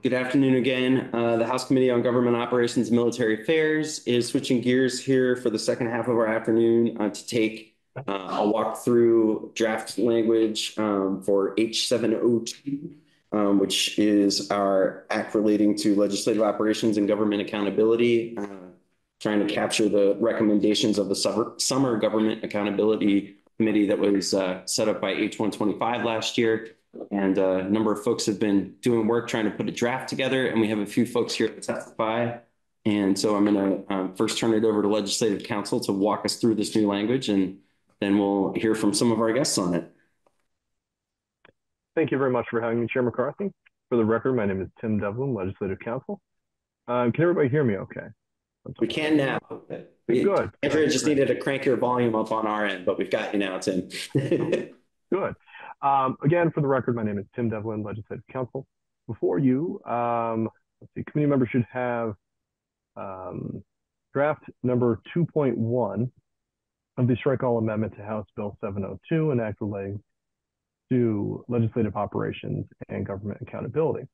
Good afternoon again. Uh, the House Committee on Government Operations and Military Affairs is switching gears here for the second half of our afternoon uh, to take uh, a walk through draft language um, for H702, um, which is our act relating to legislative operations and government accountability, trying to capture the recommendations of the summer, summer Government Accountability Committee that was set up by H125 last year. And uh, a number of folks have been doing work trying to put a draft together, and we have a few folks here to testify. And so I'm going to um, first turn it over to Legislative Counsel to walk us through this new language, and then we'll hear from some of our guests on it. Thank you very much for having me, Chair McCarthy. For the record, my name is Tim Devlin, Legislative Counsel. Um, can everybody hear me okay? We can now. We, Good. Andrea just needed to crank your volume up on our end, but we've got you now, Tim. Good. Um, again, for the record, my name is Tim Devlin, Legislative Counsel. Before you, um, let's see, committee members should have um, draft number 2.1 of the strike all amendment to House Bill 702 and act relating to legislative operations and government accountability.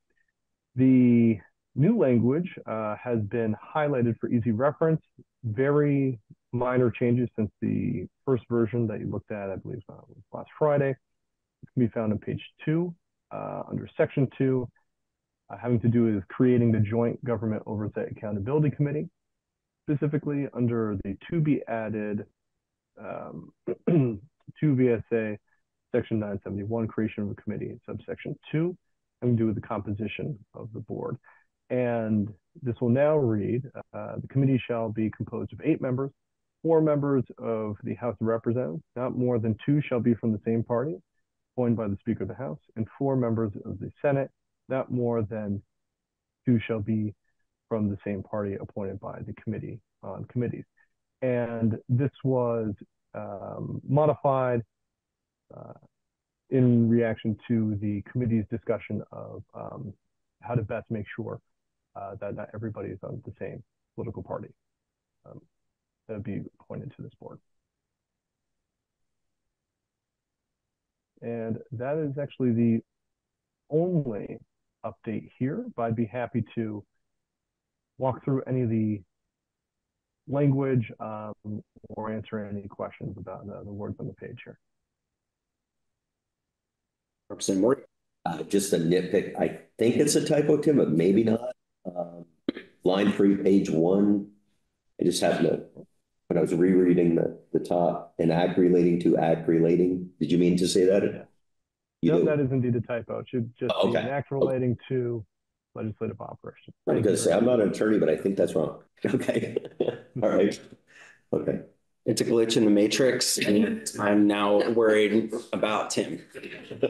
The new language uh, has been highlighted for easy reference, very minor changes since the first version that you looked at, I believe, uh, last Friday can be found on page two uh, under section two, uh, having to do with creating the Joint Government Oversight Accountability Committee, specifically under the to be added um, to VSA section 971, creation of a committee, subsection two, having to do with the composition of the board. And this will now read, uh, the committee shall be composed of eight members, four members of the House of Representatives, not more than two shall be from the same party, appointed by the Speaker of the House, and four members of the Senate, not more than two shall be from the same party appointed by the Committee on Committees. And this was um, modified uh, in reaction to the committee's discussion of um, how to best make sure uh, that not everybody is on the same political party um, that would be appointed to this board. And that is actually the only update here, but I'd be happy to walk through any of the language um, or answer any questions about the, the, words on the page here. Representative Moore. Uh, just a nitpick. I think it's a typo, Tim, but maybe not. Um, line three, page one. I just happened to when I was rereading the, the top, an act relating to act relating. Did you mean to say that? Yeah. You no, that is indeed a typo. It should just oh, okay. be an act relating okay. to legislative operations. I'm going to say, I'm not an attorney, but I think that's wrong. Okay. All right. Okay. It's a glitch in the matrix, and I'm now worried about Tim.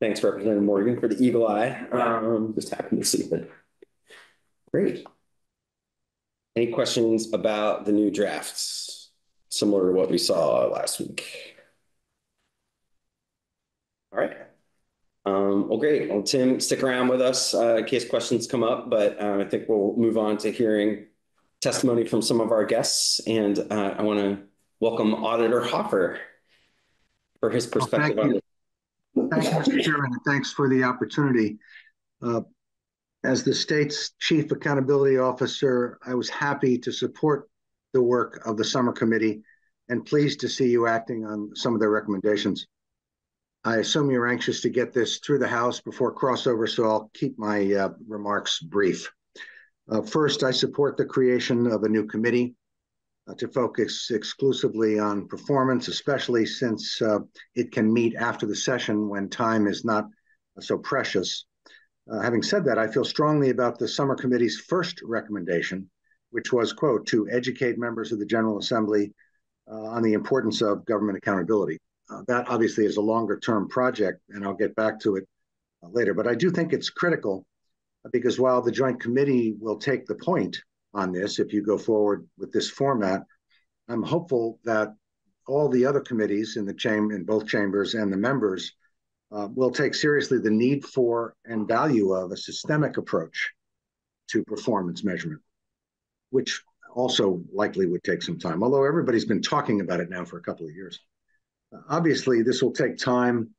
Thanks, Representative Morgan, for the eagle eye. Um, just happened to see it. Great. Any questions about the new drafts, similar to what we saw last week? All right. Um, well, great. Well, Tim, stick around with us uh, in case questions come up, but uh, I think we'll move on to hearing testimony from some of our guests. And uh, I want to welcome Auditor Hoffer for his perspective well, on this. Thanks, Mr. Chairman, and thanks for the opportunity. Uh, as the state's chief accountability officer, I was happy to support the work of the summer committee and pleased to see you acting on some of their recommendations. I assume you're anxious to get this through the House before crossover, so I'll keep my uh, remarks brief. Uh, first, I support the creation of a new committee uh, to focus exclusively on performance, especially since uh, it can meet after the session when time is not so precious. Uh, having said that, I feel strongly about the summer committee's first recommendation, which was, quote, to educate members of the General Assembly uh, on the importance of government accountability. Uh, that obviously is a longer term project, and I'll get back to it uh, later. But I do think it's critical because while the Joint Committee will take the point on this if you go forward with this format, I'm hopeful that all the other committees in the chamber, in both chambers, and the members uh, will take seriously the need for and value of a systemic approach to performance measurement, which also likely would take some time, although everybody's been talking about it now for a couple of years. Uh, obviously, this will take time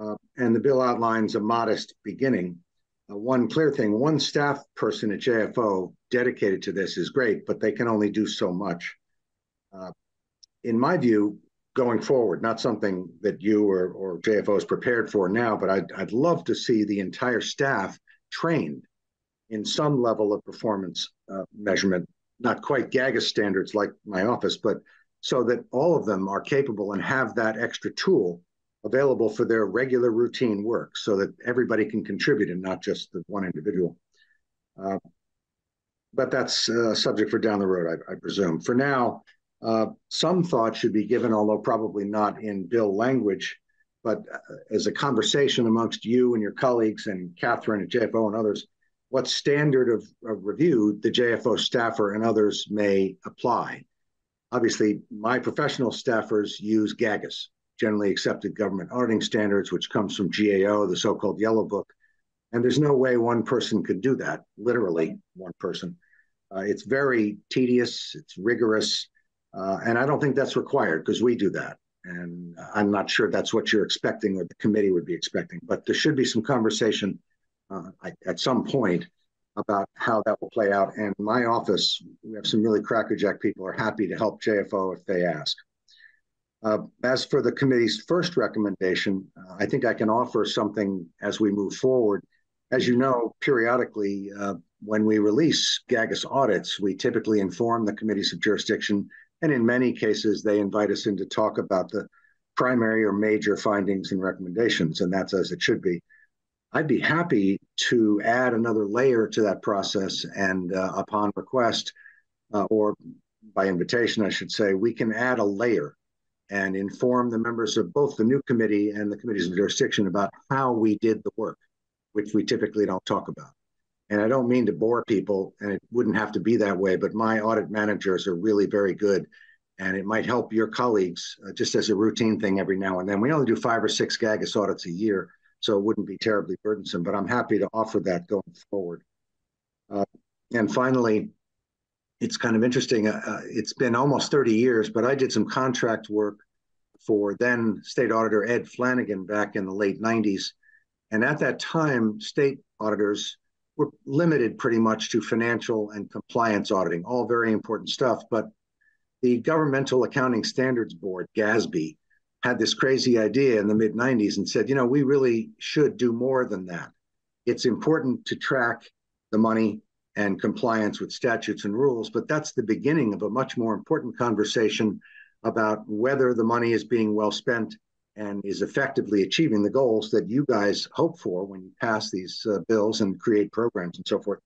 Uh, and the bill outlines a modest beginning. Uh, one clear thing one staff person at JFO dedicated to this is great, but they can only do so much. Uh, in my view, going forward, not something that you or, or JFO is prepared for now, but I'd, I'd love to see the entire staff trained in some level of performance uh, measurement, not quite GAGAS standards like my office, but so that all of them are capable and have that extra tool available for their regular routine work so that everybody can contribute and not just the one individual. Uh, but that's a subject for down the road, I, I presume. For now, uh, some thought should be given, although probably not in bill language, but uh, as a conversation amongst you and your colleagues and Catherine at JFO and others, what standard of, of review the JFO staffer and others may apply. Obviously, my professional staffers use GAGAS, generally accepted government auditing standards, which comes from GAO, the so-called Yellow Book. And there's no way one person could do that, literally one person. Uh, it's very tedious, it's rigorous, uh, and I don't think that's required because we do that. And I'm not sure that's what you're expecting or the committee would be expecting, but there should be some conversation uh, at some point about how that will play out. And my office, we have some really crackerjack people are happy to help JFO if they ask. Uh, as for the committee's first recommendation, uh, I think I can offer something as we move forward. As you know, periodically, uh, when we release GAGAS audits, we typically inform the committees of jurisdiction and in many cases, they invite us in to talk about the primary or major findings and recommendations, and that's as it should be. I'd be happy to add another layer to that process, and uh, upon request, uh, or by invitation, I should say, we can add a layer and inform the members of both the new committee and the committees of jurisdiction about how we did the work, which we typically don't talk about. And I don't mean to bore people, and it wouldn't have to be that way, but my audit managers are really very good. And it might help your colleagues uh, just as a routine thing every now and then. We only do five or six GAGAS audits a year, so it wouldn't be terribly burdensome, but I'm happy to offer that going forward. Uh, and finally, it's kind of interesting. Uh, uh it's been almost 30 years, but I did some contract work for then State Auditor Ed Flanagan back in the late 90s. And at that time, state auditors we're limited pretty much to financial and compliance auditing, all very important stuff. But the Governmental Accounting Standards Board, GASB, had this crazy idea in the mid 90s and said, you know, we really should do more than that. It's important to track the money and compliance with statutes and rules, but that's the beginning of a much more important conversation about whether the money is being well spent and is effectively achieving the goals that you guys hope for when you pass these uh, bills and create programs and so forth.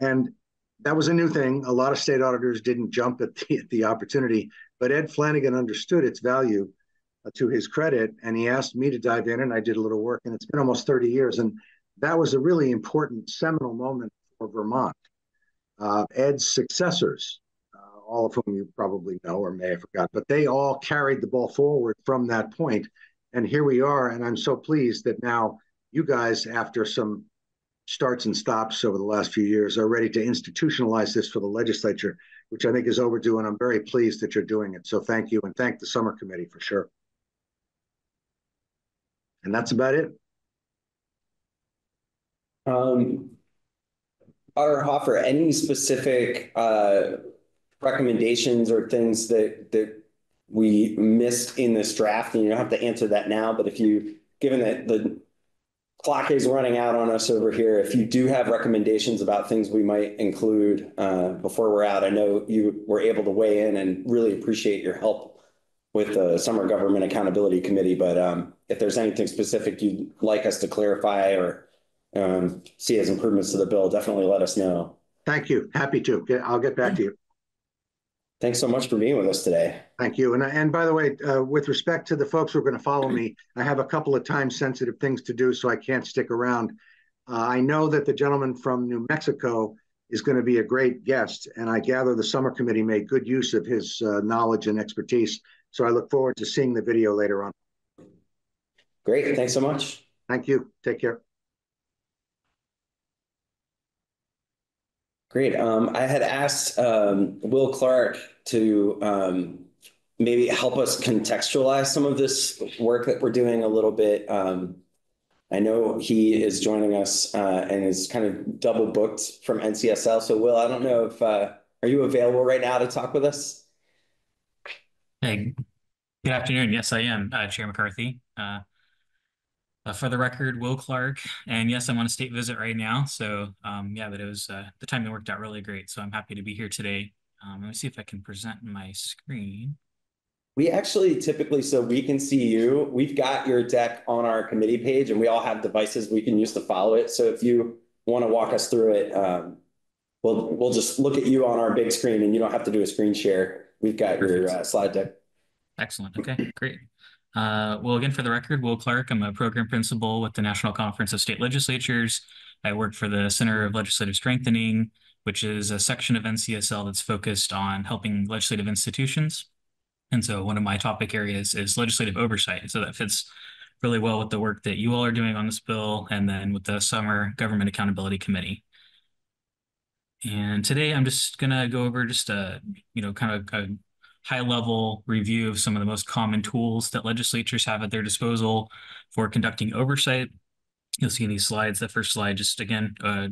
And that was a new thing. A lot of state auditors didn't jump at the, at the opportunity, but Ed Flanagan understood its value uh, to his credit, and he asked me to dive in, and I did a little work, and it's been almost 30 years. And that was a really important seminal moment for Vermont. Uh, Ed's successors, all of whom you probably know or may have forgot, but they all carried the ball forward from that point. And here we are. And I'm so pleased that now you guys, after some starts and stops over the last few years, are ready to institutionalize this for the legislature, which I think is overdue. And I'm very pleased that you're doing it. So thank you. And thank the summer committee for sure. And that's about it. Um, Auditor Hoffer, any specific uh, recommendations or things that that we missed in this draft? And you don't have to answer that now, but if you, given that the clock is running out on us over here, if you do have recommendations about things we might include uh, before we're out, I know you were able to weigh in and really appreciate your help with the Summer Government Accountability Committee. But um, if there's anything specific you'd like us to clarify or um, see as improvements to the bill, definitely let us know. Thank you. Happy to. I'll get back to you. Thanks so much for being with us today. Thank you. And, and by the way, uh, with respect to the folks who are going to follow me, I have a couple of time sensitive things to do, so I can't stick around. Uh, I know that the gentleman from New Mexico is going to be a great guest, and I gather the summer committee made good use of his uh, knowledge and expertise. So I look forward to seeing the video later on. Great. Thanks so much. Thank you. Take care. Great. Um, I had asked um, Will Clark to um, maybe help us contextualize some of this work that we're doing a little bit. Um, I know he is joining us uh, and is kind of double booked from NCSL. So, Will, I don't know if uh, are you available right now to talk with us? Hey, good afternoon. Yes, I am, uh, Chair McCarthy. Uh, uh, for the record, Will Clark, and yes, I'm on a state visit right now. So, um, yeah, but it was uh, the timing worked out really great. So I'm happy to be here today. Um, let me see if I can present my screen. We actually typically, so we can see you, we've got your deck on our committee page and we all have devices we can use to follow it. So if you want to walk us through it, um, we'll, we'll just look at you on our big screen and you don't have to do a screen share. We've got Perfect. your uh, slide deck. Excellent. Okay, great. Uh, well, again, for the record, Will Clark, I'm a program principal with the National Conference of State Legislatures. I work for the Center of Legislative Strengthening, which is a section of NCSL that's focused on helping legislative institutions and so one of my topic areas is legislative oversight. So that fits really well with the work that you all are doing on this bill and then with the Summer Government Accountability Committee. And today I'm just going to go over just a, you know, kind of a high level review of some of the most common tools that legislatures have at their disposal for conducting oversight. You'll see in these slides, the first slide, just again, uh,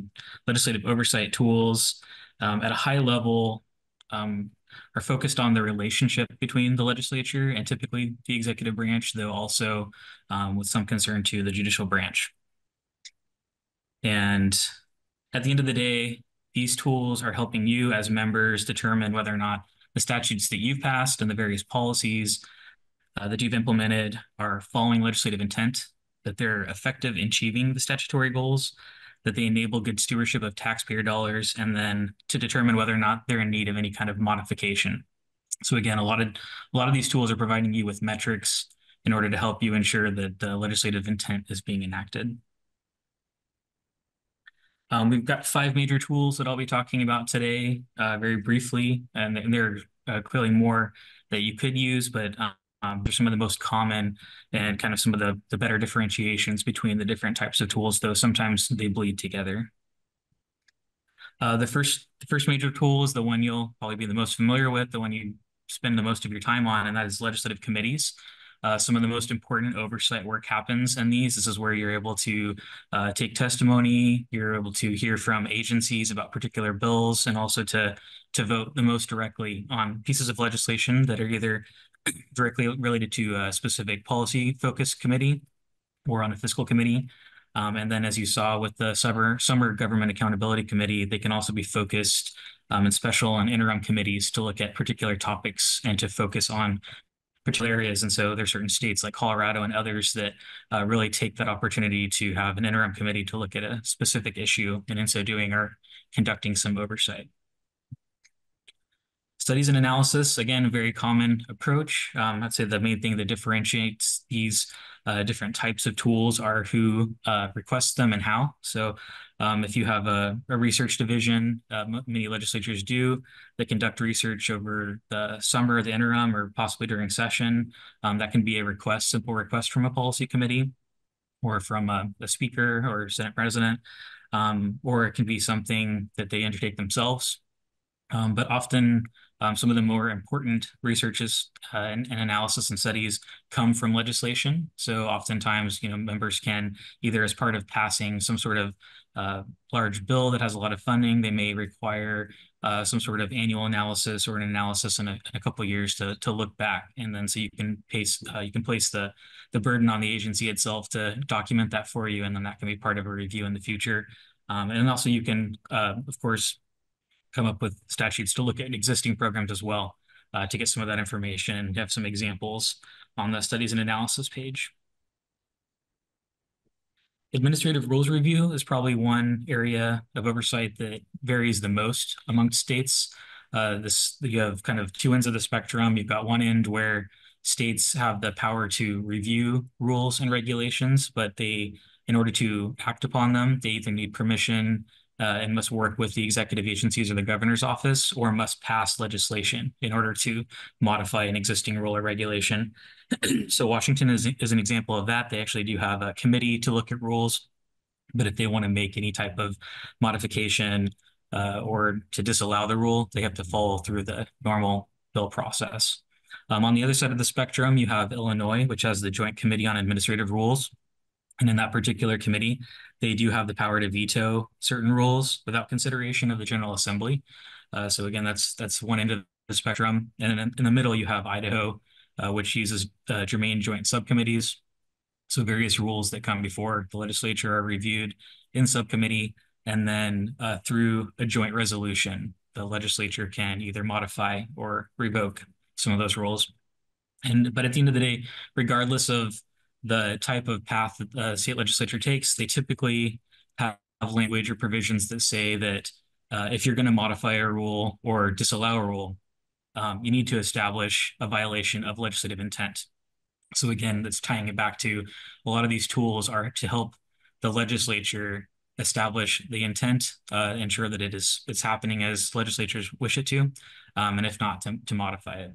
legislative oversight tools um, at a high level. Um, are focused on the relationship between the legislature and typically the executive branch, though also um, with some concern to the judicial branch. And at the end of the day, these tools are helping you as members determine whether or not the statutes that you've passed and the various policies uh, that you've implemented are following legislative intent, that they're effective in achieving the statutory goals, that they enable good stewardship of taxpayer dollars, and then to determine whether or not they're in need of any kind of modification. So again, a lot of a lot of these tools are providing you with metrics in order to help you ensure that the legislative intent is being enacted. Um, we've got five major tools that I'll be talking about today, uh, very briefly, and, and there are uh, clearly more that you could use, but um, um, they're some of the most common and kind of some of the, the better differentiations between the different types of tools, though sometimes they bleed together. Uh, the first the first major tool is the one you'll probably be the most familiar with, the one you spend the most of your time on, and that is legislative committees. Uh, some of the most important oversight work happens in these. This is where you're able to uh, take testimony, you're able to hear from agencies about particular bills, and also to to vote the most directly on pieces of legislation that are either directly related to a specific policy focus committee or on a fiscal committee. Um, and then as you saw with the summer, summer government accountability committee, they can also be focused um, in special and interim committees to look at particular topics and to focus on particular areas. And so there are certain states like Colorado and others that uh, really take that opportunity to have an interim committee to look at a specific issue and in so doing are conducting some oversight. Studies and analysis, again, a very common approach. Um, I'd say the main thing that differentiates these uh, different types of tools are who uh, requests them and how. So um, if you have a, a research division, uh, many legislatures do, they conduct research over the summer, of the interim, or possibly during session. Um, that can be a request, simple request from a policy committee or from a, a speaker or Senate president, um, or it can be something that they undertake themselves. Um, but often um, some of the more important researches uh, and, and, analysis and studies come from legislation. So oftentimes, you know, members can either as part of passing some sort of uh, large bill that has a lot of funding, they may require uh, some sort of annual analysis or an analysis in a, in a couple years to to look back, and then so you can pace uh, you can place the the burden on the agency itself to document that for you, and then that can be part of a review in the future. Um, and also you can, uh, of course, come up with statutes to look at existing programs as well uh, to get some of that information and have some examples on the studies and analysis page. Administrative rules review is probably one area of oversight that varies the most amongst states. Uh, this you have kind of two ends of the spectrum. You've got one end where states have the power to review rules and regulations, but they, in order to act upon them, they either need permission uh, and must work with the executive agencies or the governor's office or must pass legislation in order to modify an existing rule or regulation. so Washington is, is an example of that. They actually do have a committee to look at rules, but if they want to make any type of modification uh, or to disallow the rule, they have to follow through the normal bill process. Um, on the other side of the spectrum, you have Illinois, which has the Joint Committee on Administrative Rules. And in that particular committee, they do have the power to veto certain rules without consideration of the General Assembly. Uh, so again, that's that's one end of the spectrum. And in, in the middle, you have Idaho, uh, which uses uh, germane joint subcommittees. So various rules that come before the legislature are reviewed in subcommittee, and then uh, through a joint resolution, the legislature can either modify or revoke some of those rules. And but at the end of the day, regardless of the type of path that the state legislature takes, they typically have language or provisions that say that uh, if you're going to modify a rule or disallow a rule, um, you need to establish a violation of legislative intent. So again, that's tying it back to a lot of these tools are to help the legislature establish the intent, uh, ensure that it is it's happening as legislatures wish it to, um, and if not, to, to modify it.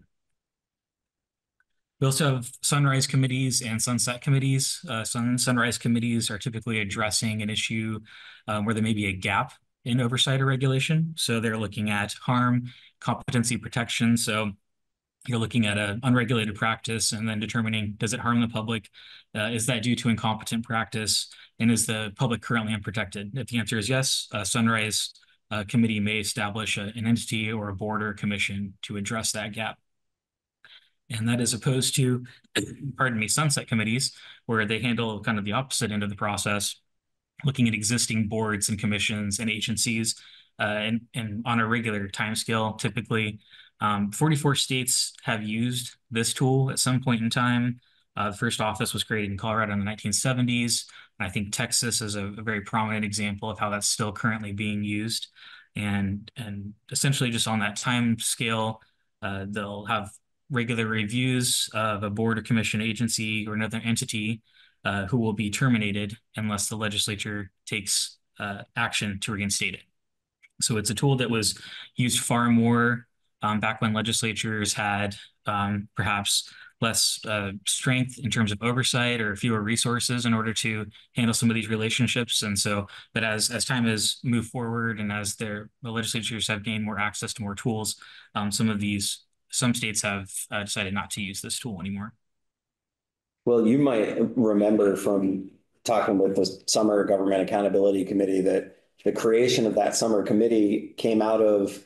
We also have sunrise committees and sunset committees. Uh, sun, sunrise committees are typically addressing an issue um, where there may be a gap in oversight or regulation. So they're looking at harm, competency protection. So you're looking at an unregulated practice and then determining does it harm the public? Uh, is that due to incompetent practice? And is the public currently unprotected? If the answer is yes, a Sunrise uh, committee may establish a, an entity or a board or commission to address that gap. And that is opposed to, pardon me, sunset committees, where they handle kind of the opposite end of the process, looking at existing boards and commissions and agencies uh, and, and on a regular timescale, typically um, 44 states have used this tool at some point in time. Uh, the first office was created in Colorado in the 1970s. And I think Texas is a, a, very prominent example of how that's still currently being used. And, and essentially just on that time scale, uh, they'll have regular reviews of a board or commission agency or another entity uh, who will be terminated unless the legislature takes uh, action to reinstate it. So it's a tool that was used far more um, back when legislatures had um, perhaps less uh, strength in terms of oversight or fewer resources in order to handle some of these relationships. And so, but as as time has moved forward and as their the legislatures have gained more access to more tools, um, some of these some states have uh, decided not to use this tool anymore. Well, you might remember from talking with the Summer Government Accountability Committee that the creation of that summer committee came out of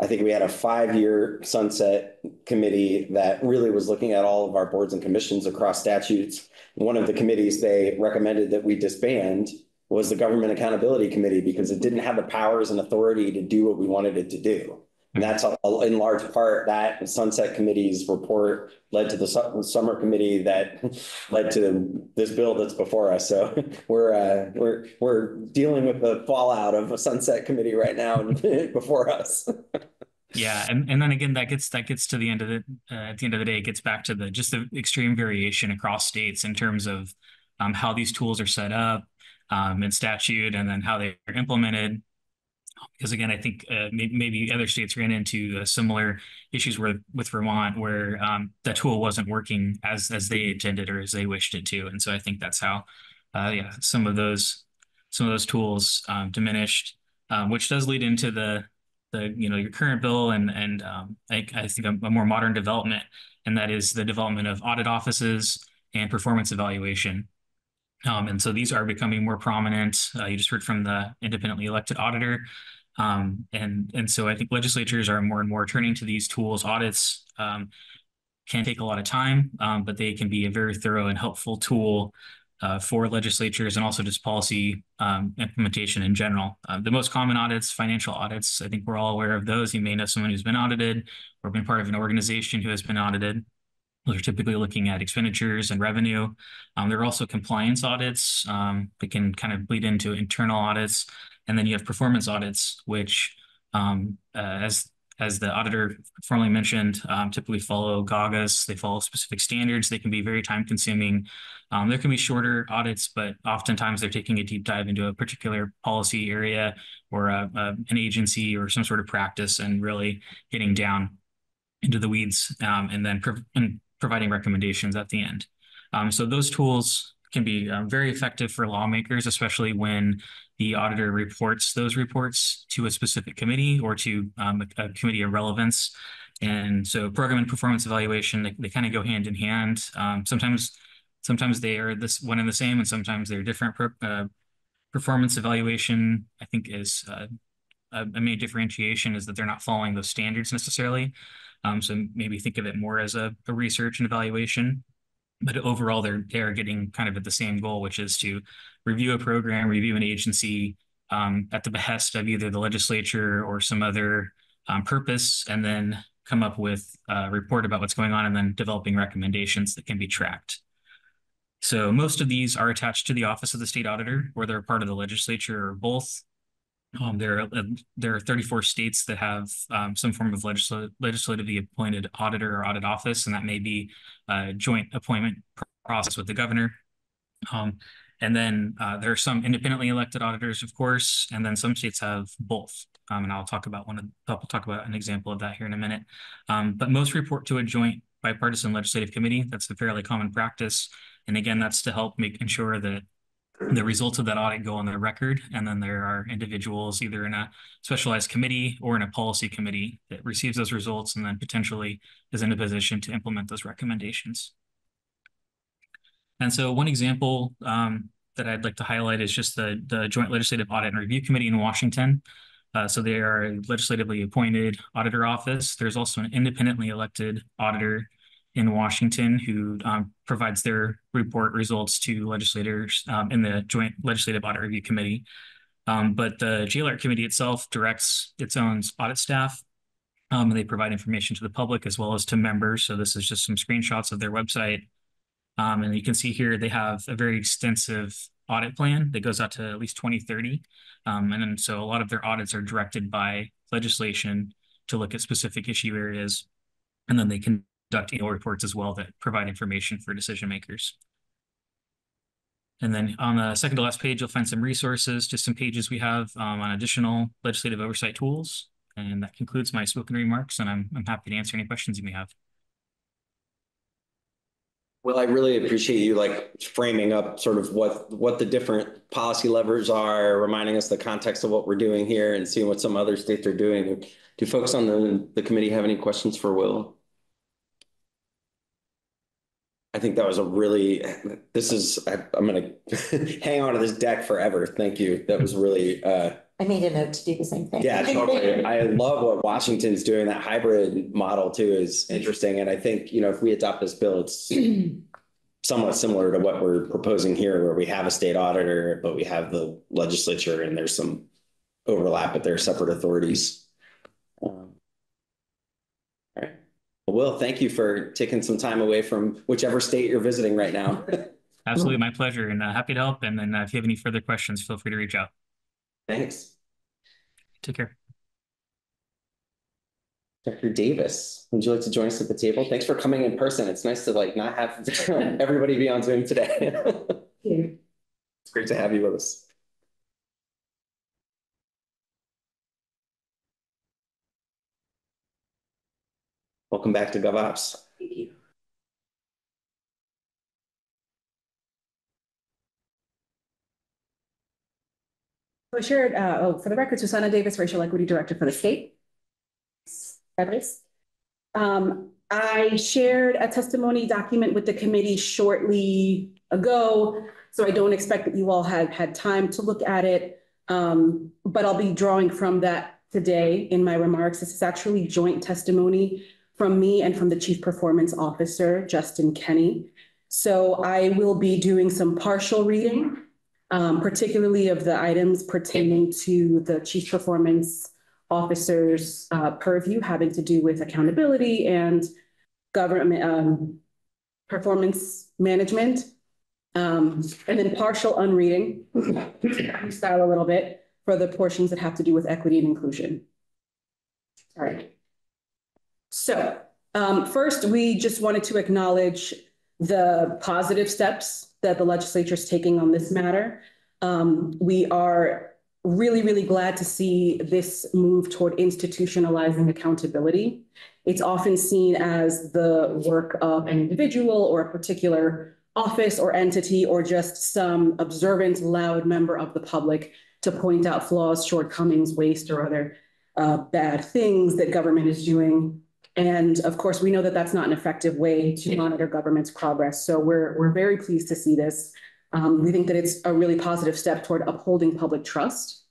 I think we had a five-year sunset committee that really was looking at all of our boards and commissions across statutes. One of the committees they recommended that we disband was the Government Accountability Committee because it didn't have the powers and authority to do what we wanted it to do. And that's a, a, in large part that Sunset Committee's report led to the su summer committee that led to this bill that's before us. So we're uh, we're we're dealing with the fallout of a Sunset Committee right now before us. yeah, and and then again that gets that gets to the end of the uh, at the end of the day it gets back to the just the extreme variation across states in terms of um, how these tools are set up um, in statute and then how they are implemented because again, I think uh, maybe, other states ran into uh, similar issues where, with Vermont, where um, tool wasn't working as as they intended or as they wished it to, and so I think that's how, uh, yeah, some of those some of those tools um, diminished, um, which does lead into the the you know your current bill and and um, I, I think a, a more modern development, and that is the development of audit offices and performance evaluation. Um, and so these are becoming more prominent. Uh, you just heard from the independently elected auditor. Um, and, and so I think legislatures are more and more turning to these tools. Audits um, can take a lot of time, um, but they can be a very thorough and helpful tool uh, for legislatures and also just policy um, implementation in general. Uh, the most common audits, financial audits, I think we're all aware of those. You may know someone who's been audited or been part of an organization who has been audited. Those are typically looking at expenditures and revenue. Um, there are also compliance audits um, that can kind of bleed into internal audits. And then you have performance audits, which, um, uh, as as the auditor formally mentioned, um, typically follow GAGAs. They follow specific standards. They can be very time consuming. Um, there can be shorter audits, but oftentimes they're taking a deep dive into a particular policy area or a, a, an agency or some sort of practice and really getting down into the weeds um, and then and providing recommendations at the end. Um, so those tools can be uh, very effective for lawmakers, especially when the auditor reports those reports to a specific committee or to um, a, a committee of relevance. And so program and performance evaluation, they, they kind of go hand in hand. Um, sometimes, sometimes they are this one and the same, and sometimes they're different. Uh, performance evaluation, I think, is uh, a, a main differentiation is that they're not following those standards necessarily. Um, so maybe think of it more as a, a research and evaluation. But overall, they're they're getting kind of at the same goal, which is to review a program, review an agency um, at the behest of either the legislature or some other um, purpose, and then come up with a report about what's going on, and then developing recommendations that can be tracked. So most of these are attached to the Office of the State Auditor, or they're part of the legislature, or both. Um, there, are, uh, there are 34 states that have um, some form of legisl legislatively appointed auditor or audit office, and that may be a joint appointment process with the governor. Um, and then uh, there are some independently elected auditors, of course, and then some states have both. Um, and I'll talk about one of I'll talk about an example of that here in a minute. Um, but most report to a joint bipartisan legislative committee. That's a fairly common practice. And again, that's to help make ensure that the results of that audit go on the record. And then there are individuals either in a specialized committee or in a policy committee that receives those results and then potentially is in a position to implement those recommendations. And so one example um, that I'd like to highlight is just the, the Joint Legislative Audit and Review Committee in Washington. Uh, so they are a legislatively appointed auditor office. There's also an independently elected auditor in Washington who um, provides their report results to legislators um, in the Joint Legislative Audit Review Committee. Um, but the JLARC committee itself directs its own audit staff. Um, and they provide information to the public as well as to members. So this is just some screenshots of their website. Um, and you can see here they have a very extensive audit plan that goes out to at least 2030. Um, and then, so a lot of their audits are directed by legislation to look at specific issue areas. And then they can conduct annual reports as well that provide information for decision makers. And then on the second to last page, you'll find some resources, just some pages we have um, on additional legislative oversight tools. And that concludes my spoken remarks, and I'm, I'm happy to answer any questions you may have. Well, I really appreciate you like framing up sort of what what the different policy levers are, reminding us the context of what we're doing here and seeing what some other states are doing. Do folks on the, the committee have any questions for Will? I think that was a really, this is, I, am going to hang on to this deck forever. Thank you. That was really, uh, I made a note to do the same thing. yeah, totally. I love what Washington's doing. That hybrid model too is interesting. And I think, you know, if we adopt this bill, it's somewhat similar to what we're proposing here, where we have a state auditor, but we have the legislature and there's some overlap, but they're separate authorities. Um. Will, thank you for taking some time away from whichever state you're visiting right now. Absolutely, my pleasure, and uh, happy to help. And then uh, if you have any further questions, feel free to reach out. Thanks. Take care. Dr. Davis, would you like to join us at the table? Thanks for coming in person. It's nice to like not have everybody be on Zoom today. Thank you. it's great to have you with us. Welcome back to GovOps. Thank you. So I shared, uh, oh, for the record, Xusana Davis, Racial Equity Director for the state. Um, I shared a testimony document with the committee shortly ago, so I don't expect that you all have had time to look at it. Um, but I'll be drawing from that today in my remarks. This is actually joint testimony from me and from the Chief Performance Officer, Justin Kenny. So I will be doing some partial reading, um, particularly of the items pertaining to the Chief Performance Officer's uh, purview having to do with accountability and government um, performance management. Um, and then partial unreading, style a little bit for the portions that have to do with equity and inclusion. All right. So um, first, we just wanted to acknowledge the positive steps that the legislature is taking on this matter. Um, we are really, really glad to see this move toward institutionalizing accountability. It's often seen as the work of an individual or a particular office or entity or just some observant, loud member of the public. to point out flaws, shortcomings, waste, or other uh, bad things that government is doing. And of course, we know that that's not an effective way to monitor government's progress. So we're, we're very pleased to see this. Um, we think that it's a really positive step toward upholding public trust.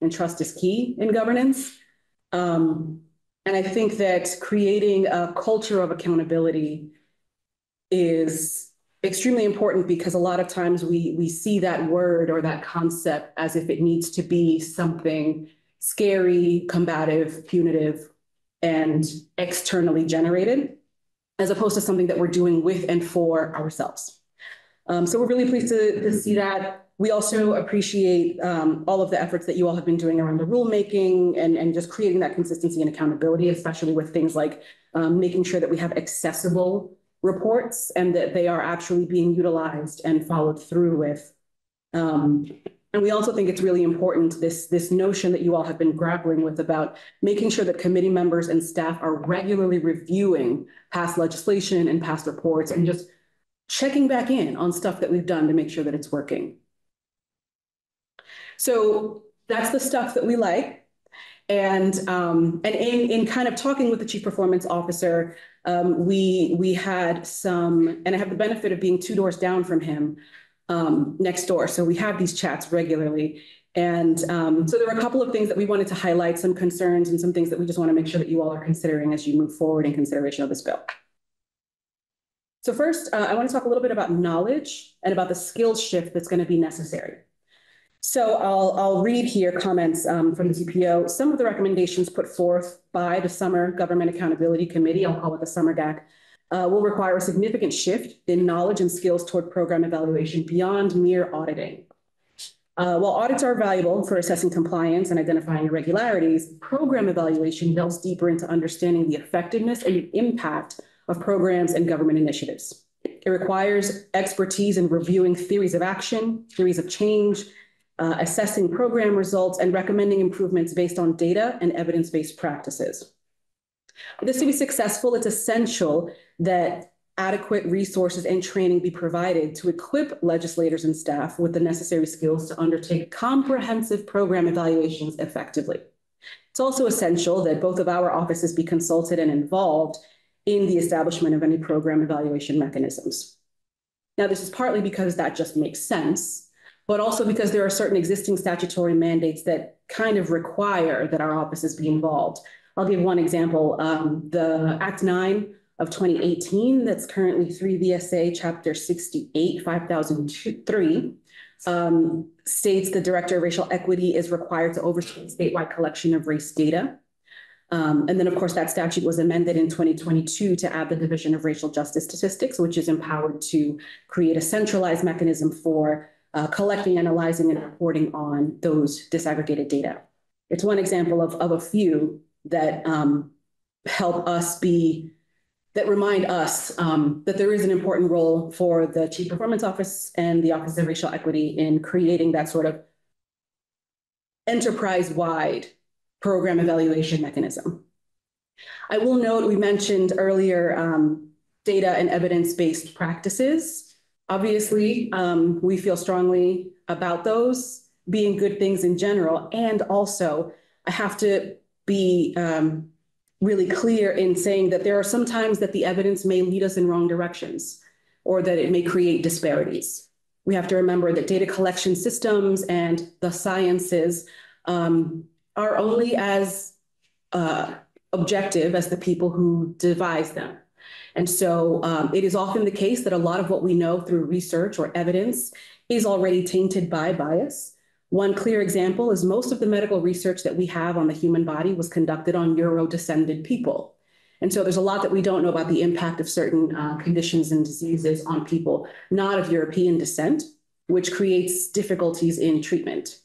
And trust is key in governance. Um, and I think that creating a culture of accountability is extremely important because a lot of times we we see that word or that concept as if it needs to be something scary, combative, punitive, and externally generated, as opposed to something that we're doing with and for ourselves. Um, so we're really pleased to, to see that. We also appreciate um, all of the efforts that you all have been doing around the rulemaking and, and just creating that consistency and accountability, especially with things like um, making sure that we have accessible reports and that they are actually being utilized and followed through with. And we also think it's really important, this, this notion that you all have been grappling with about making sure that committee members and staff are regularly reviewing past legislation and past reports and just checking back in on stuff that we've done to make sure that it's working. So that's the stuff that we like. And um, and in in kind of talking with the chief performance officer, um, we we had some, and I have the benefit of being two doors down from him um, next door. So we have these chats regularly. And um, so there were a couple of things that we wanted to highlight, some concerns and some things that we just want to make sure that you all are considering as you move forward in consideration of this bill. So first, uh, I want to talk a little bit about knowledge and about the skill shift that's going to be necessary. So I'll, I'll read here comments um, from the CPO. Some of the recommendations put forth by the Summer Government Accountability Committee, I'll call it the Summer GAC, uh, will require a significant shift in knowledge and skills toward program evaluation beyond mere auditing. Uh, while audits are valuable for assessing compliance and identifying irregularities, program evaluation delves deeper into understanding the effectiveness and the impact of programs and government initiatives. It requires expertise in reviewing theories of action, theories of change, uh, assessing program results, and recommending improvements based on data and evidence-based practices. For this to be successful, it's essential that adequate resources and training be provided to equip legislators and staff with the necessary skills to undertake comprehensive program evaluations effectively. It's also essential that both of our offices be consulted and involved in the establishment of any program evaluation mechanisms. Now, this is partly because that just makes sense but also because there are certain existing statutory mandates that kind of require that our offices be involved. I'll give one example. Um, the Act 9 of 2018, that's currently 3 VSA Chapter 68, 5003, um, states the Director of Racial Equity is required to oversee statewide collection of race data. Um, and then, of course, that statute was amended in 2022 to add the Division of Racial Justice Statistics, which is empowered to create a centralized mechanism for uh, collecting, analyzing, and reporting on those disaggregated data. It's one example of, of a few that um, help us be, that remind us um, that there is an important role for the Chief Performance Office and the Office of Racial Equity in creating that sort of enterprise-wide program evaluation mechanism. I will note, we mentioned earlier um, data and evidence-based practices. Obviously, um, we feel strongly about those being good things in general. And also, I have to be um, really clear in saying that there are some times that the evidence may lead us in wrong directions or that it may create disparities. We have to remember that data collection systems and the sciences um, are only as uh, objective as the people who devise them. And so um, it is often the case that a lot of what we know through research or evidence is already tainted by bias. One clear example is most of the medical research that we have on the human body was conducted on Euro-descended people. And so there's a lot that we don't know about the impact of certain uh, conditions and diseases on people not of European descent, which creates difficulties in treatment.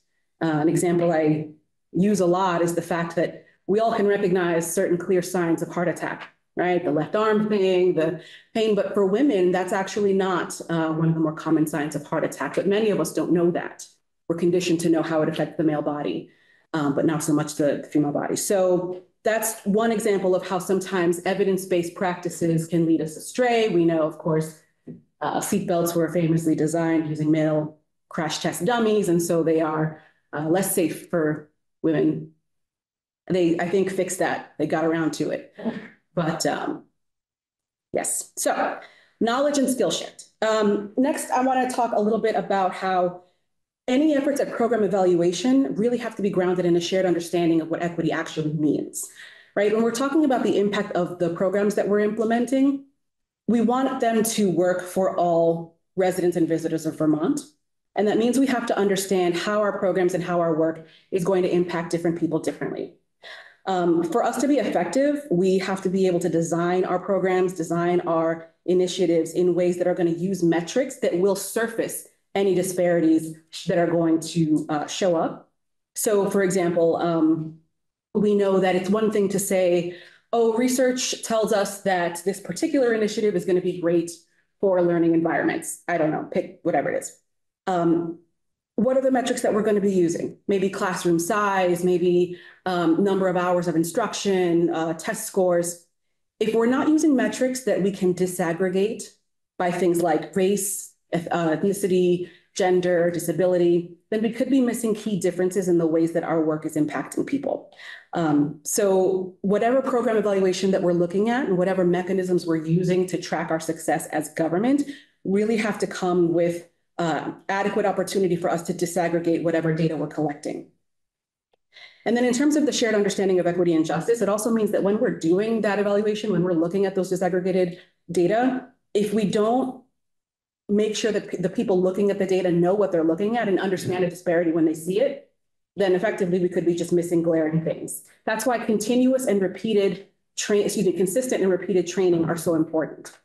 Uh, an example I use a lot is the fact that we all can recognize certain clear signs of heart attack right? The left arm thing, the pain. But for women, that's actually not uh, one of the more common signs of heart attack. But many of us don't know that. We're conditioned to know how it affects the male body, um, but not so much the, female body. So that's one example of how sometimes evidence-based practices can lead us astray. We know, of course, uh, seatbelts were famously designed using male crash test dummies, and so they are uh, less safe for women. They, I think, fixed that. They got around to it. But um, yes, so knowledge and skill shift. Um, next, I want to talk a little bit about how any efforts at program evaluation really have to be grounded in a shared understanding of what equity actually means, right? When we're talking about the impact of the programs that we're implementing, we want them to work for all residents and visitors of Vermont. And that means we have to understand how our programs and how our work is going to impact different people differently. Um, for us to be effective, we have to be able to design our programs, design our initiatives in ways that are going to use metrics that will surface any disparities that are going to uh, show up. So, for example, um, we know that it's one thing to say, oh, research tells us that this particular initiative is going to be great for learning environments. I don't know, pick whatever it is. Um, what are the metrics that we're going to be using? Maybe classroom size, maybe um, number of hours of instruction, uh, test scores. If we're not using metrics that we can disaggregate by things like race, ethnicity, gender, disability, then we could be missing key differences in the ways that our work is impacting people. Um, so whatever program evaluation that we're looking at and whatever mechanisms we're using to track our success as government really have to come with uh, adequate opportunity for us to disaggregate whatever data we're collecting. And then in terms of the shared understanding of equity and justice, it also means that when we're doing that evaluation, when we're looking at those disaggregated data, if we don't make sure that the people looking at the data know what they're looking at and understand a disparity when they see it, then effectively we could be just missing glaring things. That's why continuous and repeated train, excuse me, consistent and repeated training are so important.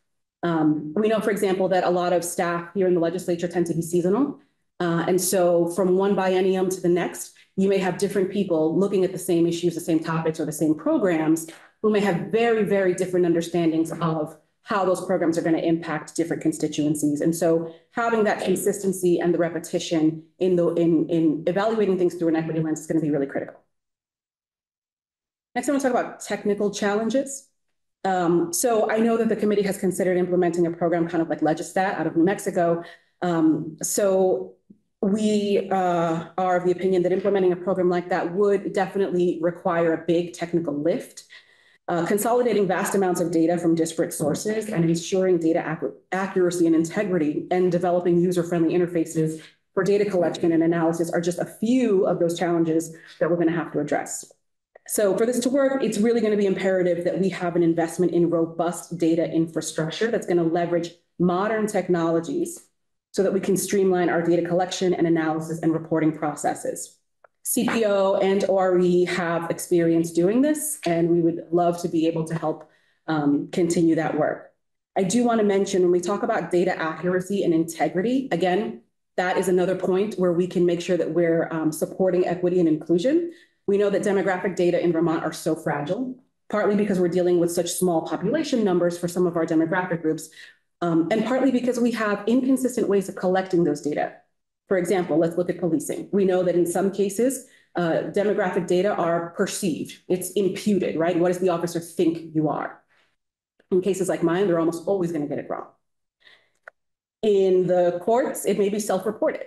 Um, we know, for example, that a lot of staff here in the legislature tend to be seasonal. Uh, and so from one biennium to the next, you may have different people looking at the same issues, the same topics, or the same programs who may have very, very different understandings of how those programs are going to impact different constituencies. And so having that consistency and the repetition in the in, in evaluating things through an equity lens is going to be really critical. Next, I want to talk about technical challenges. Um, so I know that the committee has considered implementing a program kind of like LegisStat out of New Mexico. Um, so we uh, are of the opinion that implementing a program like that would definitely require a big technical lift. Uh, consolidating vast amounts of data from disparate sources and ensuring data ac accuracy and integrity and developing user-friendly interfaces for data collection and analysis are just a few of those challenges that we're going to have to address. So for this to work, it's really going to be imperative that we have an investment in robust data infrastructure that's going to leverage modern technologies so that we can streamline our data collection and analysis and reporting processes. CPO and ORE have experience doing this, and we would love to be able to help um, continue that work. I do want to mention when we talk about data accuracy and integrity, again, that is another point where we can make sure that we're um, supporting equity and inclusion. We know that demographic data in Vermont are so fragile, partly because we're dealing with such small population numbers for some of our demographic groups, um, and partly because we have inconsistent ways of collecting those data. For example, let's look at policing. We know that in some cases, uh, demographic data are perceived. It's imputed, right? What does the officer think you are? In cases like mine, they're almost always going to get it wrong. In the courts, it may be self-reported.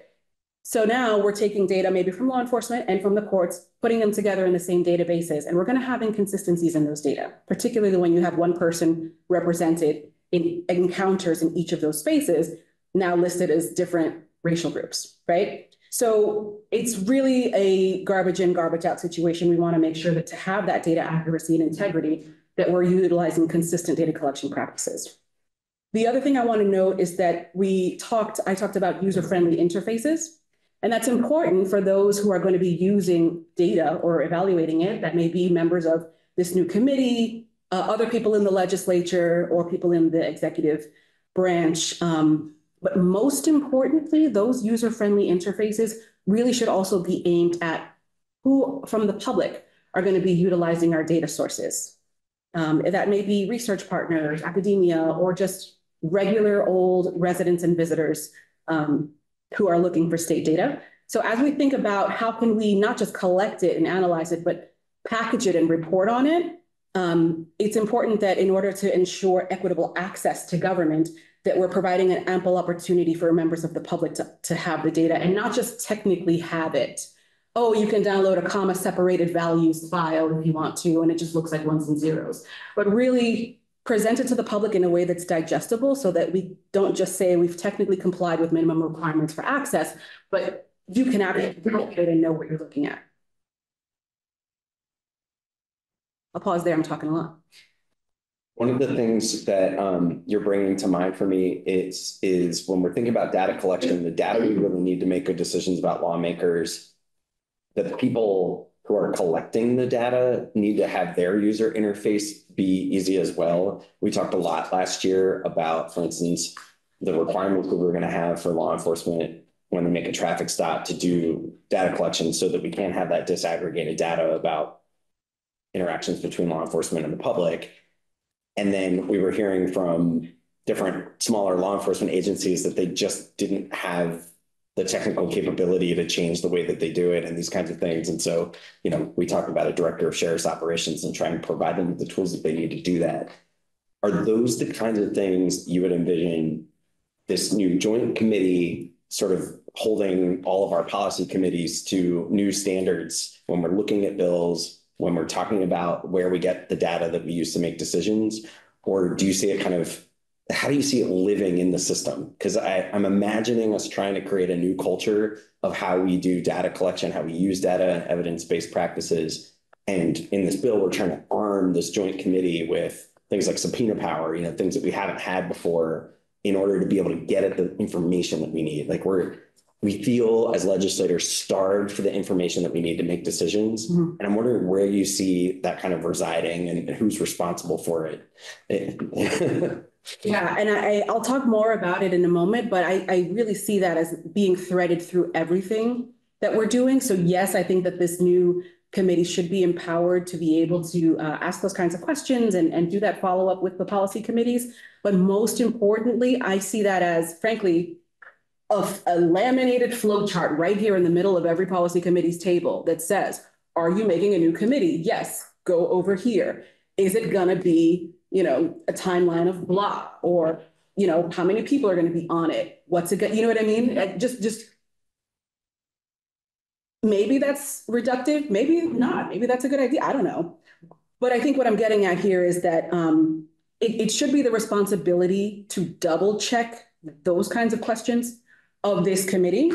So now we're taking data maybe from law enforcement and from the courts, putting them together in the same databases, and we're going to have inconsistencies in those data, particularly when you have one person represented in encounters in each of those spaces, now listed as different racial groups, right? So it's really a garbage in, garbage out situation. We want to make sure that to have that data accuracy and integrity, that we're utilizing consistent data collection practices. The other thing I want to note is that we talked, I talked about user-friendly interfaces, and that's important for those who are going to be using data or evaluating it, that may be members of this new committee, uh, other people in the legislature, or people in the executive branch. Um, but most importantly, those user-friendly interfaces really should also be aimed at who from the public are going to be utilizing our data sources. Um, that may be research partners, academia, or just regular old residents and visitors um, who are looking for state data. So as we think about how can we not just collect it and analyze it, but package it and report on it, um, it's important that in order to ensure equitable access to government, that we're providing an ample opportunity for members of the public to, to have the data and not just technically have it, oh, you can download a comma separated values file if you want to, and it just looks like ones and zeros. But really present it to the public in a way that's digestible so that we don't just say we've technically complied with minimum requirements for access, but you can actually look at it and know what you're looking at. I'll pause there. I'm talking a lot. One of the things that um you're bringing to mind for me is is when we're thinking about data collection, the data we really need to make good decisions about lawmakers. that The people who are collecting the data need to have their user interface be easy as well. We talked a lot last year about, for instance, the requirements that we're going to have for law enforcement when they make a traffic stop to do data collection so that we can't have that disaggregated data about interactions between law enforcement and the public. And then we were hearing from different smaller law enforcement agencies that they just didn't have the technical capability to change the way that they do it and these kinds of things. And so, you know, we talked about a director of sheriff's operations and trying to provide them with the tools that they need to do that. Are those the kinds of things you would envision this new joint committee sort of holding all of our policy committees to new standards when we're looking at bills, when we're talking about where we get the data that we use to make decisions? Or do you see it kind of, how do you see it living in the system? Because I'm imagining us trying to create a new culture of how we do data collection, how we use data evidence-based practices. And in this bill, we're trying to arm this joint committee with things like subpoena power, you know, things that we haven't had before in order to be able to get at the information that we need. Like we're, we feel as legislators starved for the information that we need to make decisions. Mhm. And I'm wondering where you see that kind of residing and who's responsible for it. Yeah, and I, I'll talk more about it in a moment, but I, I really see that as being threaded through everything that we're doing. So yes, I think that this new committee should be empowered to be able to uh, ask those kinds of questions and, and do that follow-up with the policy committees. But most importantly, I see that as frankly, a, a laminated flow chart right here in the middle of every policy committee's table that says, are you making a new committee? Yes, go over here. Is it gonna be, you know, a timeline of blah? Or, you know, how many people are gonna be on it? What's it, you know what I mean? Uh, Just, just maybe that's reductive, maybe not, maybe that's a good idea, I don't know. But I think what I'm getting at here is that um, it, it should be the responsibility to double check those kinds of questions of this committee.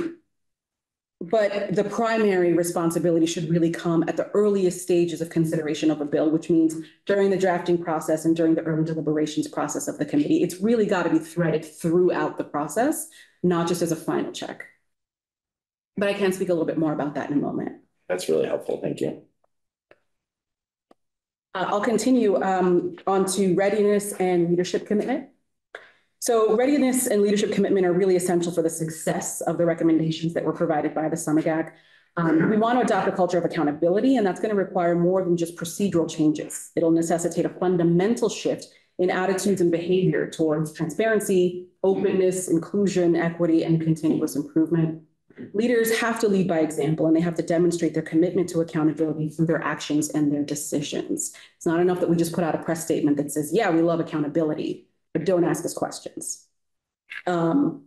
But the primary responsibility should really come at the earliest stages of consideration of a bill, which means during the drafting process and during the early deliberations process of the committee. It's really got to be threaded throughout the process, not just as a final check. But I can speak a little bit more about that in a moment. That's really helpful. Thank you. Uh, I'll continue um, on to readiness and leadership commitment. So readiness and leadership commitment are really essential for the success of the recommendations that were provided by the Summer GAC. Um, we want to adopt a culture of accountability, and that's going to require more than just procedural changes. It'll necessitate a fundamental shift in attitudes and behavior towards transparency, openness, inclusion, equity, and continuous improvement. Leaders have to lead by example and they have to demonstrate their commitment to accountability through their actions and their decisions. It's not enough that we just put out a press statement that says, yeah, we love accountability, but don't ask us questions. Um,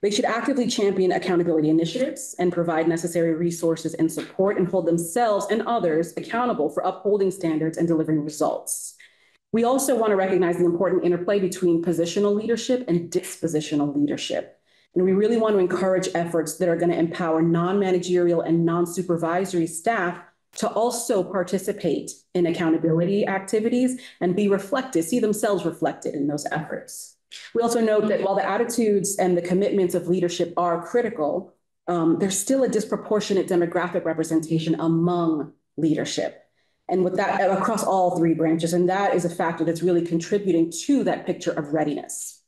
they should actively champion accountability initiatives and provide necessary resources and support and hold themselves and others accountable for upholding standards and delivering results. We also want to recognize the important interplay between positional leadership and dispositional leadership. And we really want to encourage efforts that are going to empower non-managerial and non-supervisory staff to also participate in accountability activities and be reflected, see themselves reflected in those efforts. We also note that while the attitudes and the commitments of leadership are critical, um, there's still a disproportionate demographic representation among leadership. And with that, across all three branches, and that is a factor that's really contributing to that picture of readiness.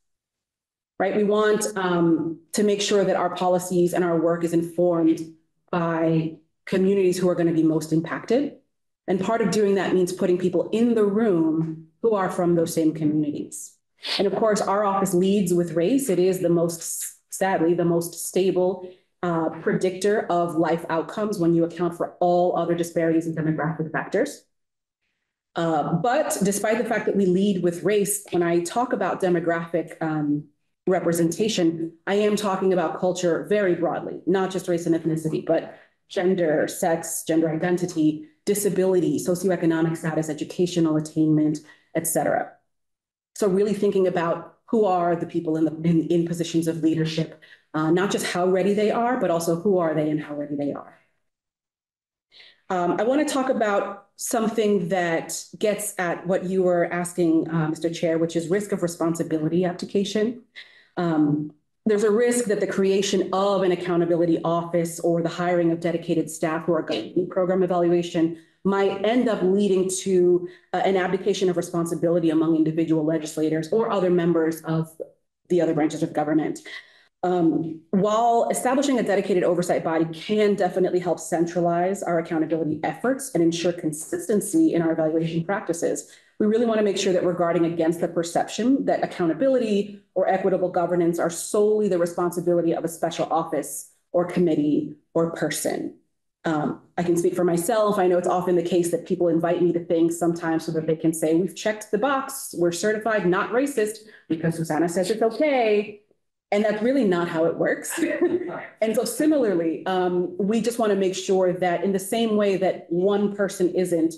Right? We want um, to make sure that our policies and our work is informed by communities who are going to be most impacted. And part of doing that means putting people in the room who are from those same communities. And of course, our office leads with race. It is the most, sadly, the most stable uh, predictor of life outcomes when you account for all other disparities and demographic factors. Uh, but despite the fact that we lead with race, when I talk about demographic um, representation, I am talking about culture very broadly, not just race and ethnicity, but gender, sex, gender identity, disability, socioeconomic status, educational attainment, et cetera. So really thinking about who are the people in the in, in positions of leadership, uh, not just how ready they are, but also who are they and how ready they are. Um, I want to talk about something that gets at what you were asking, uh, Mr. Chair, which is risk of responsibility application. Um, there's a risk that the creation of an accountability office or the hiring of dedicated staff to do program evaluation might end up leading to uh, an abdication of responsibility among individual legislators or other members of the other branches of government. Um, while establishing a dedicated oversight body can definitely help centralize our accountability efforts and ensure consistency in our evaluation practices, we really want to make sure that we're guarding against the perception that accountability or equitable governance are solely the responsibility of a special office or committee or person. Um, I can speak for myself. I know it's often the case that people invite me to things sometimes so that they can say, we've checked the box, we're certified not racist because Xusana says it's okay. And that's really not how it works. and so similarly, um, we just want to make sure that in the same way that one person isn't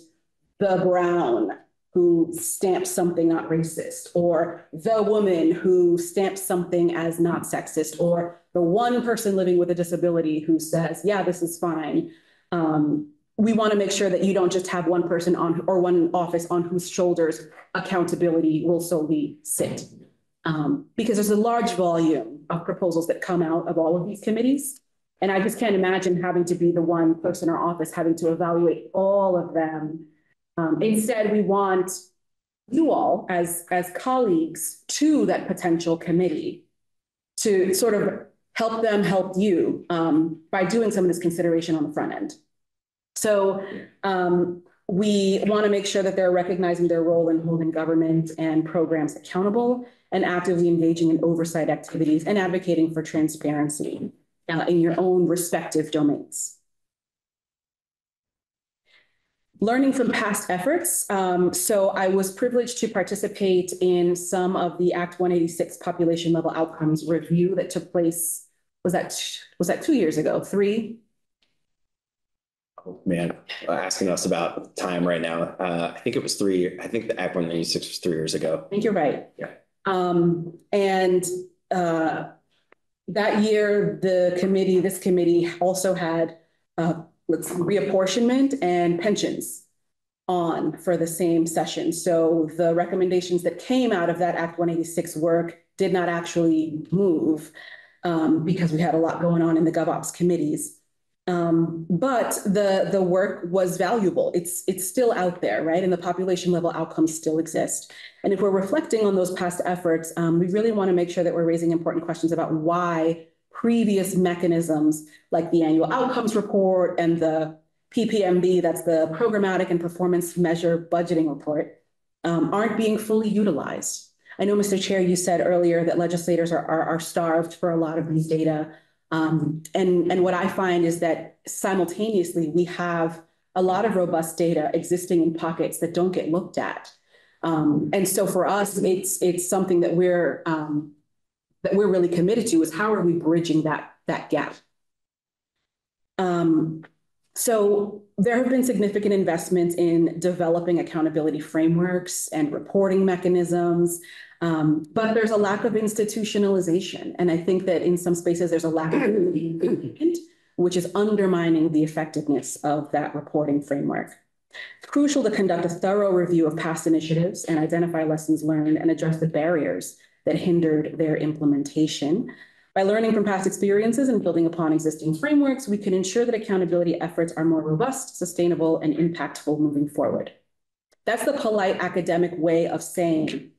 the brown who stamps something not racist, or the woman who stamps something as not sexist, or the one person living with a disability who says, yeah, this is fine. Um, we want to make sure that you don't just have one person on or one office on whose shoulders accountability will solely sit. Um, because there's a large volume of proposals that come out of all of these committees. And I just can't imagine having to be the one person or office having to evaluate all of them um, instead, we want you all as, as colleagues to that potential committee to sort of help them help you um, by doing some of this consideration on the front end. So um, we want to make sure that they're recognizing their role in holding government and programs accountable and actively engaging in oversight activities and advocating for transparency uh, in your own respective domains learning from past efforts. Um, so I was privileged to participate in some of the Act 186 population level outcomes review that took place. Was that was that two years ago? Three? Oh, man, asking us about time right now. Uh, I think it was three. I think the Act 186 was three years ago. I think you're right. Yeah. Um, and uh, that year, the committee, this committee also had uh, let's reapportionment and pensions on for the same session. So the recommendations that came out of that Act 186 work did not actually move um, because we had a lot going on in the GovOps committees. Um, but the the work was valuable. It's it's still out there, right? And the population level outcomes still exist. And if we're reflecting on those past efforts, um, we really want to make sure that we're raising important questions about why previous mechanisms like the annual outcomes report and the PPMB, that's the programmatic and performance measure budgeting report, um, aren't being fully utilized. I know, Mr. Chair, you said earlier that legislators are, are, are starved for a lot of these data. Um, and, and what I find is that simultaneously we have a lot of robust data existing in pockets that don't get looked at. Um, and so for us, it's, it's something that we're um, that we're really committed to is how are we bridging that, that gap? Um, so there have been significant investments in developing accountability frameworks and reporting mechanisms, um, but there's a lack of institutionalization. And I think that in some spaces there's a lack of which is undermining the effectiveness of that reporting framework. It's crucial to conduct a thorough review of past initiatives and identify lessons learned and address the barriers that hindered their implementation. By learning from past experiences and building upon existing frameworks, we can ensure that accountability efforts are more robust, sustainable, and impactful moving forward. That's the polite academic way of saying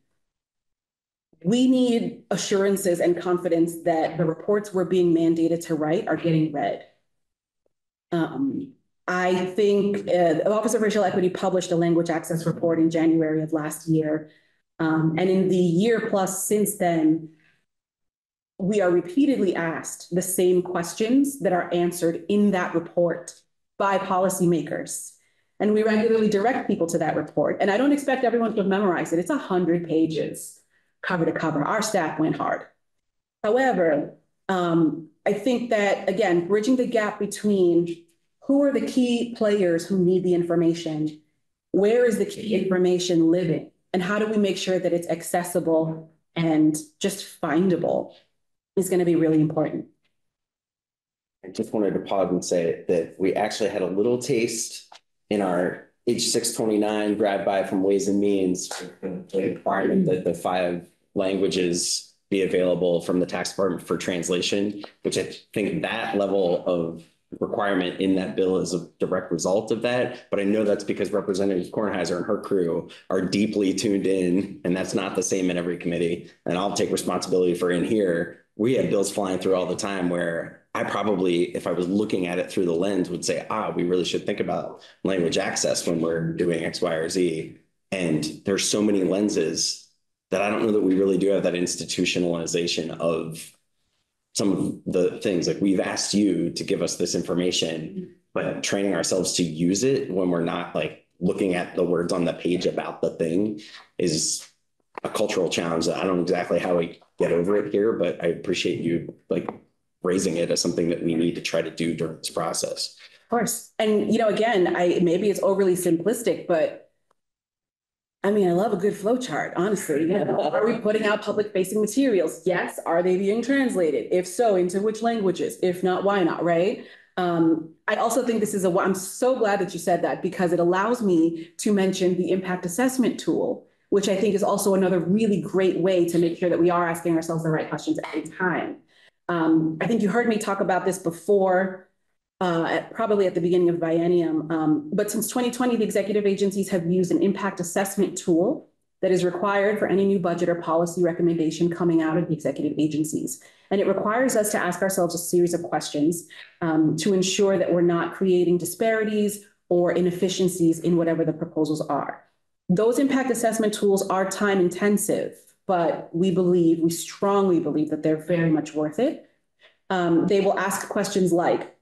we need assurances and confidence that the reports we're being mandated to write are getting read. Um, I think uh, the Office of Racial Equity published a language access report in January of last year um, and in the year plus since then, we are repeatedly asked the same questions that are answered in that report by policymakers. And we regularly direct people to that report. And I don't expect everyone to memorize it. It's 100 pages cover to cover. Our staff went hard. However, um, I think that, again, bridging the gap between who are the key players who need the information? Where is the key information living? And how do we make sure that it's accessible and just findable is going to be really important. I just wanted to pause and say that we actually had a little taste in our H six twenty-nine grab by from Ways and Means. The requirement that the five languages be available from the tax department for translation, which I think that level of requirement in that bill is a direct result of that. But I know that's because Representative Kornheiser and her crew are deeply tuned in, and that's not the same in every committee. And I'll take responsibility for in here. We have bills flying through all the time where I probably, if I was looking at it through the lens, would say, ah, we really should think about language access when we're doing X, Y, or Z. And there's so many lenses that I don't know that we really do have that institutionalization of some of the things like we've asked you to give us this information, mm-hmm. but training ourselves to use it when we're not like looking at the words on the page about the thing is a cultural challenge that I don't know exactly how we get over it here, but I appreciate you like raising it as something that we need to try to do during this process. Of course. And, you know, again, I, maybe it's overly simplistic, but I mean, I love a good flow chart, honestly. You know, Are we putting out public facing materials? Yes. Are they being translated? If so, into which languages? If not, why not, right? Um, I also think this is a, I'm so glad that you said that because it allows me to mention the impact assessment tool, which I think is also another really great way to make sure that we are asking ourselves the right questions at every time. Um, I think you heard me talk about this before uh, at, probably at the beginning of biennium. Um, but since 2020, the executive agencies have used an impact assessment tool that is required for any new budget or policy recommendation coming out of the executive agencies. And it requires us to ask ourselves a series of questions um, to ensure that we're not creating disparities or inefficiencies in whatever the proposals are. Those impact assessment tools are time intensive, but we believe, we strongly believe that they're very much worth it. Um, they will ask questions like,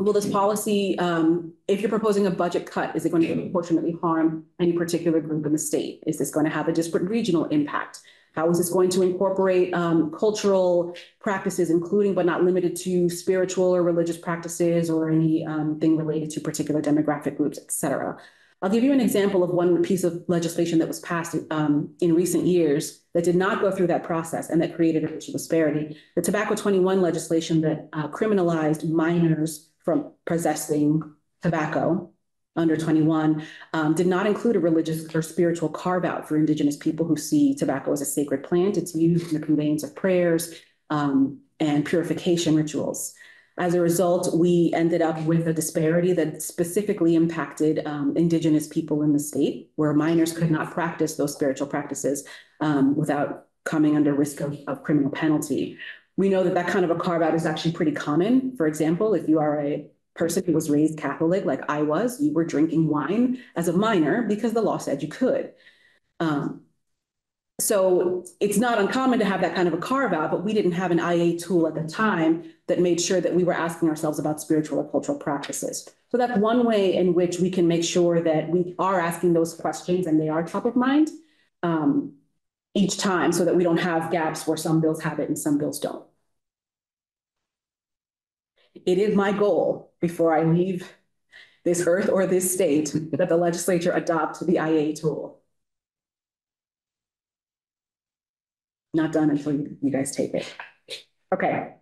Will this policy, um, if you're proposing a budget cut, is it going to proportionately harm any particular group in the state? Is this going to have a disparate regional impact? How is this going to incorporate um, cultural practices, including but not limited to spiritual or religious practices or anything um, related to particular demographic groups, et cetera? I'll give you an example of one piece of legislation that was passed um, in recent years that did not go through that process and that created a racial disparity. The Tobacco 21 legislation that uh, criminalized minors from possessing tobacco under 21 um, did not include a religious or spiritual carve out for Indigenous people who see tobacco as a sacred plant. It's used in the conveyance of prayers um, and purification rituals. As a result, we ended up with a disparity that specifically impacted um, Indigenous people in the state, where minors could not practice those spiritual practices um, without coming under risk of, of criminal penalty. We know that that kind of a carve out is actually pretty common. For example, if you are a person who was raised Catholic, like I was, you were drinking wine as a minor because the law said you could. Um, so it's not uncommon to have that kind of a carve out, but we didn't have an IA tool at the time that made sure that we were asking ourselves about spiritual or cultural practices. So that's one way in which we can make sure that we are asking those questions and they are top of mind um, each time so that we don't have gaps where some bills have it and some bills don't. It is my goal before I leave this earth or this state that the legislature adopt the IA tool. Not done until you, you guys take it. Okay.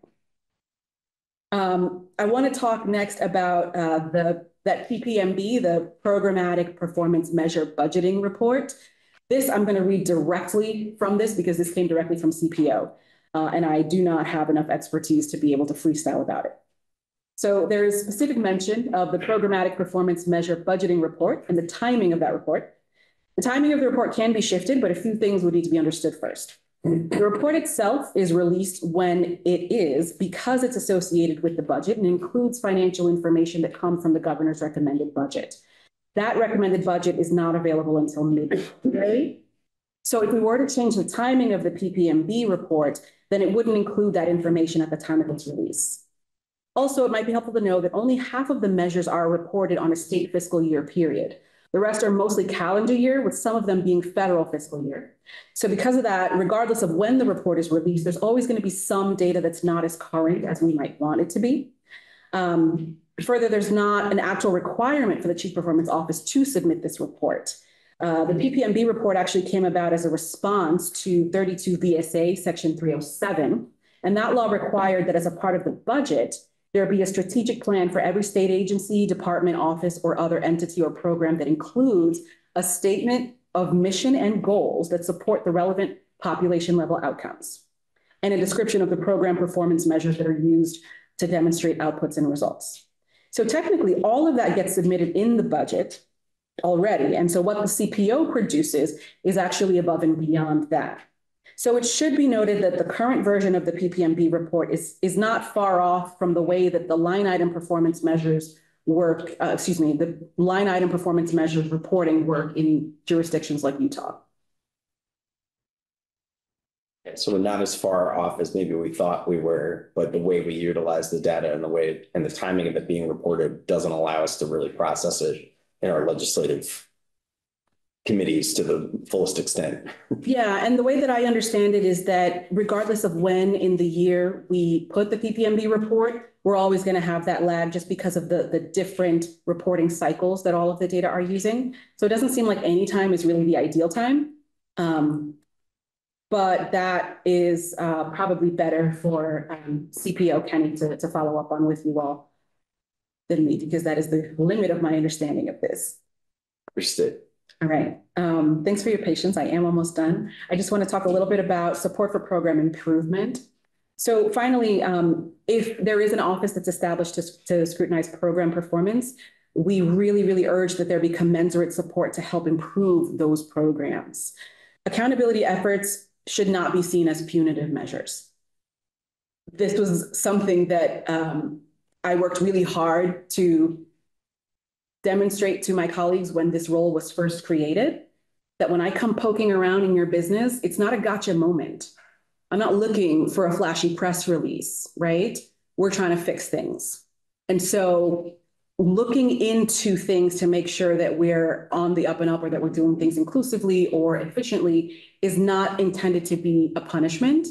Um, I want to talk next about uh, the that PPMB, the Programmatic Performance Measure Budgeting Report. This I'm going to read directly from this because this came directly from CPO, uh, and I do not have enough expertise to be able to freestyle about it. So there is specific mention of the programmatic performance measure budgeting report and the timing of that report. The timing of the report can be shifted, but a few things would need to be understood first. The report itself is released when it is because it's associated with the budget and includes financial information that come from the governor's recommended budget. That recommended budget is not available until mid-February. So if we were to change the timing of the PPMB report, then it wouldn't include that information at the time of its release. Also, it might be helpful to know that only half of the measures are reported on a state fiscal year period. The rest are mostly calendar year, with some of them being federal fiscal year. So because of that, regardless of when the report is released, there's always going to be some data that's not as current as we might want it to be. Um, further, there's not an actual requirement for the Chief Performance Office to submit this report. Uh, the PPMB report actually came about as a response to 32 VSA Section 307. And that law required that as a part of the budget, there be a strategic plan for every state agency, department, office, or other entity or program that includes a statement of mission and goals that support the relevant population level outcomes and a description of the program performance measures that are used to demonstrate outputs and results. So technically, all of that gets submitted in the budget already. And so what the CPO produces is actually above and beyond that. So it should be noted that the current version of the PPMB report is, is not far off from the way that the line item performance measures work, uh, excuse me, the line item performance measures reporting work in jurisdictions like Utah. So we're not as far off as maybe we thought we were, but the way we utilize the data and the way and the timing of it being reported doesn't allow us to really process it in our legislative committees to the fullest extent. Yeah, and the way that I understand it is that regardless of when in the year we put the PPMB report, we're always going to have that lag just because of the, the different reporting cycles that all of the data are using. So it doesn't seem like any time is really the ideal time. Um, but that is uh, probably better for um, CPO Kenny to, to follow up on with you all than me, because that is the limit of my understanding of this. Understood. All right. Um, thanks for your patience. I am almost done. I just want to talk a little bit about support for program improvement. So finally, um, if there is an office that's established to, to scrutinize program performance, we really, really urge that there be commensurate support to help improve those programs. Accountability efforts should not be seen as punitive measures. This was something that um, I worked really hard to demonstrate to my colleagues when this role was first created that when I come poking around in your business, it's not a gotcha moment. I'm not looking for a flashy press release, right? We're trying to fix things. And so looking into things to make sure that we're on the up and up or that we're doing things inclusively or efficiently is not intended to be a punishment.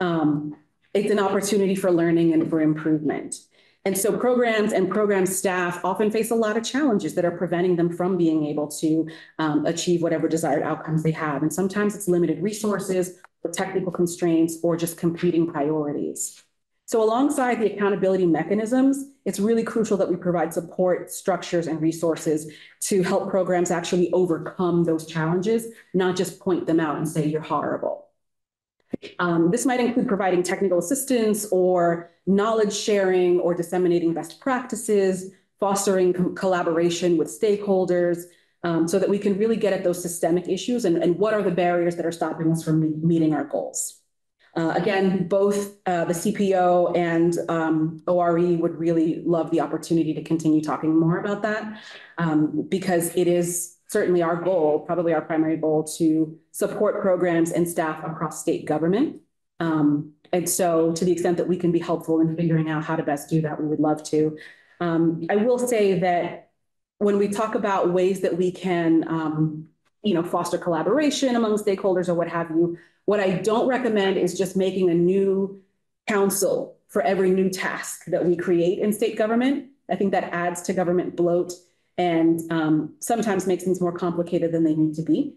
Um, it's an opportunity for learning and for improvement. And so programs and program staff often face a lot of challenges that are preventing them from being able to um, achieve whatever desired outcomes they have. And sometimes it's limited resources, or technical constraints, or just competing priorities. So alongside the accountability mechanisms, it's really crucial that we provide support, structures, and resources to help programs actually overcome those challenges, not just point them out and say you're horrible. Um, this might include providing technical assistance or knowledge sharing or disseminating best practices, fostering collaboration with stakeholders, um, so that we can really get at those systemic issues and, and what are the barriers that are stopping us from me meeting our goals. Uh, again, both uh, the CPO and um, ORE would really love the opportunity to continue talking more about that um, because it is certainly our goal, probably our primary goal, to support programs and staff across state government. Um, and so to the extent that we can be helpful in figuring out how to best do that, we would love to. Um, I will say that when we talk about ways that we can, um, you know, foster collaboration among stakeholders or what have you, what I don't recommend is just making a new council for every new task that we create in state government. I think that adds to government bloat and um, sometimes makes things more complicated than they need to be.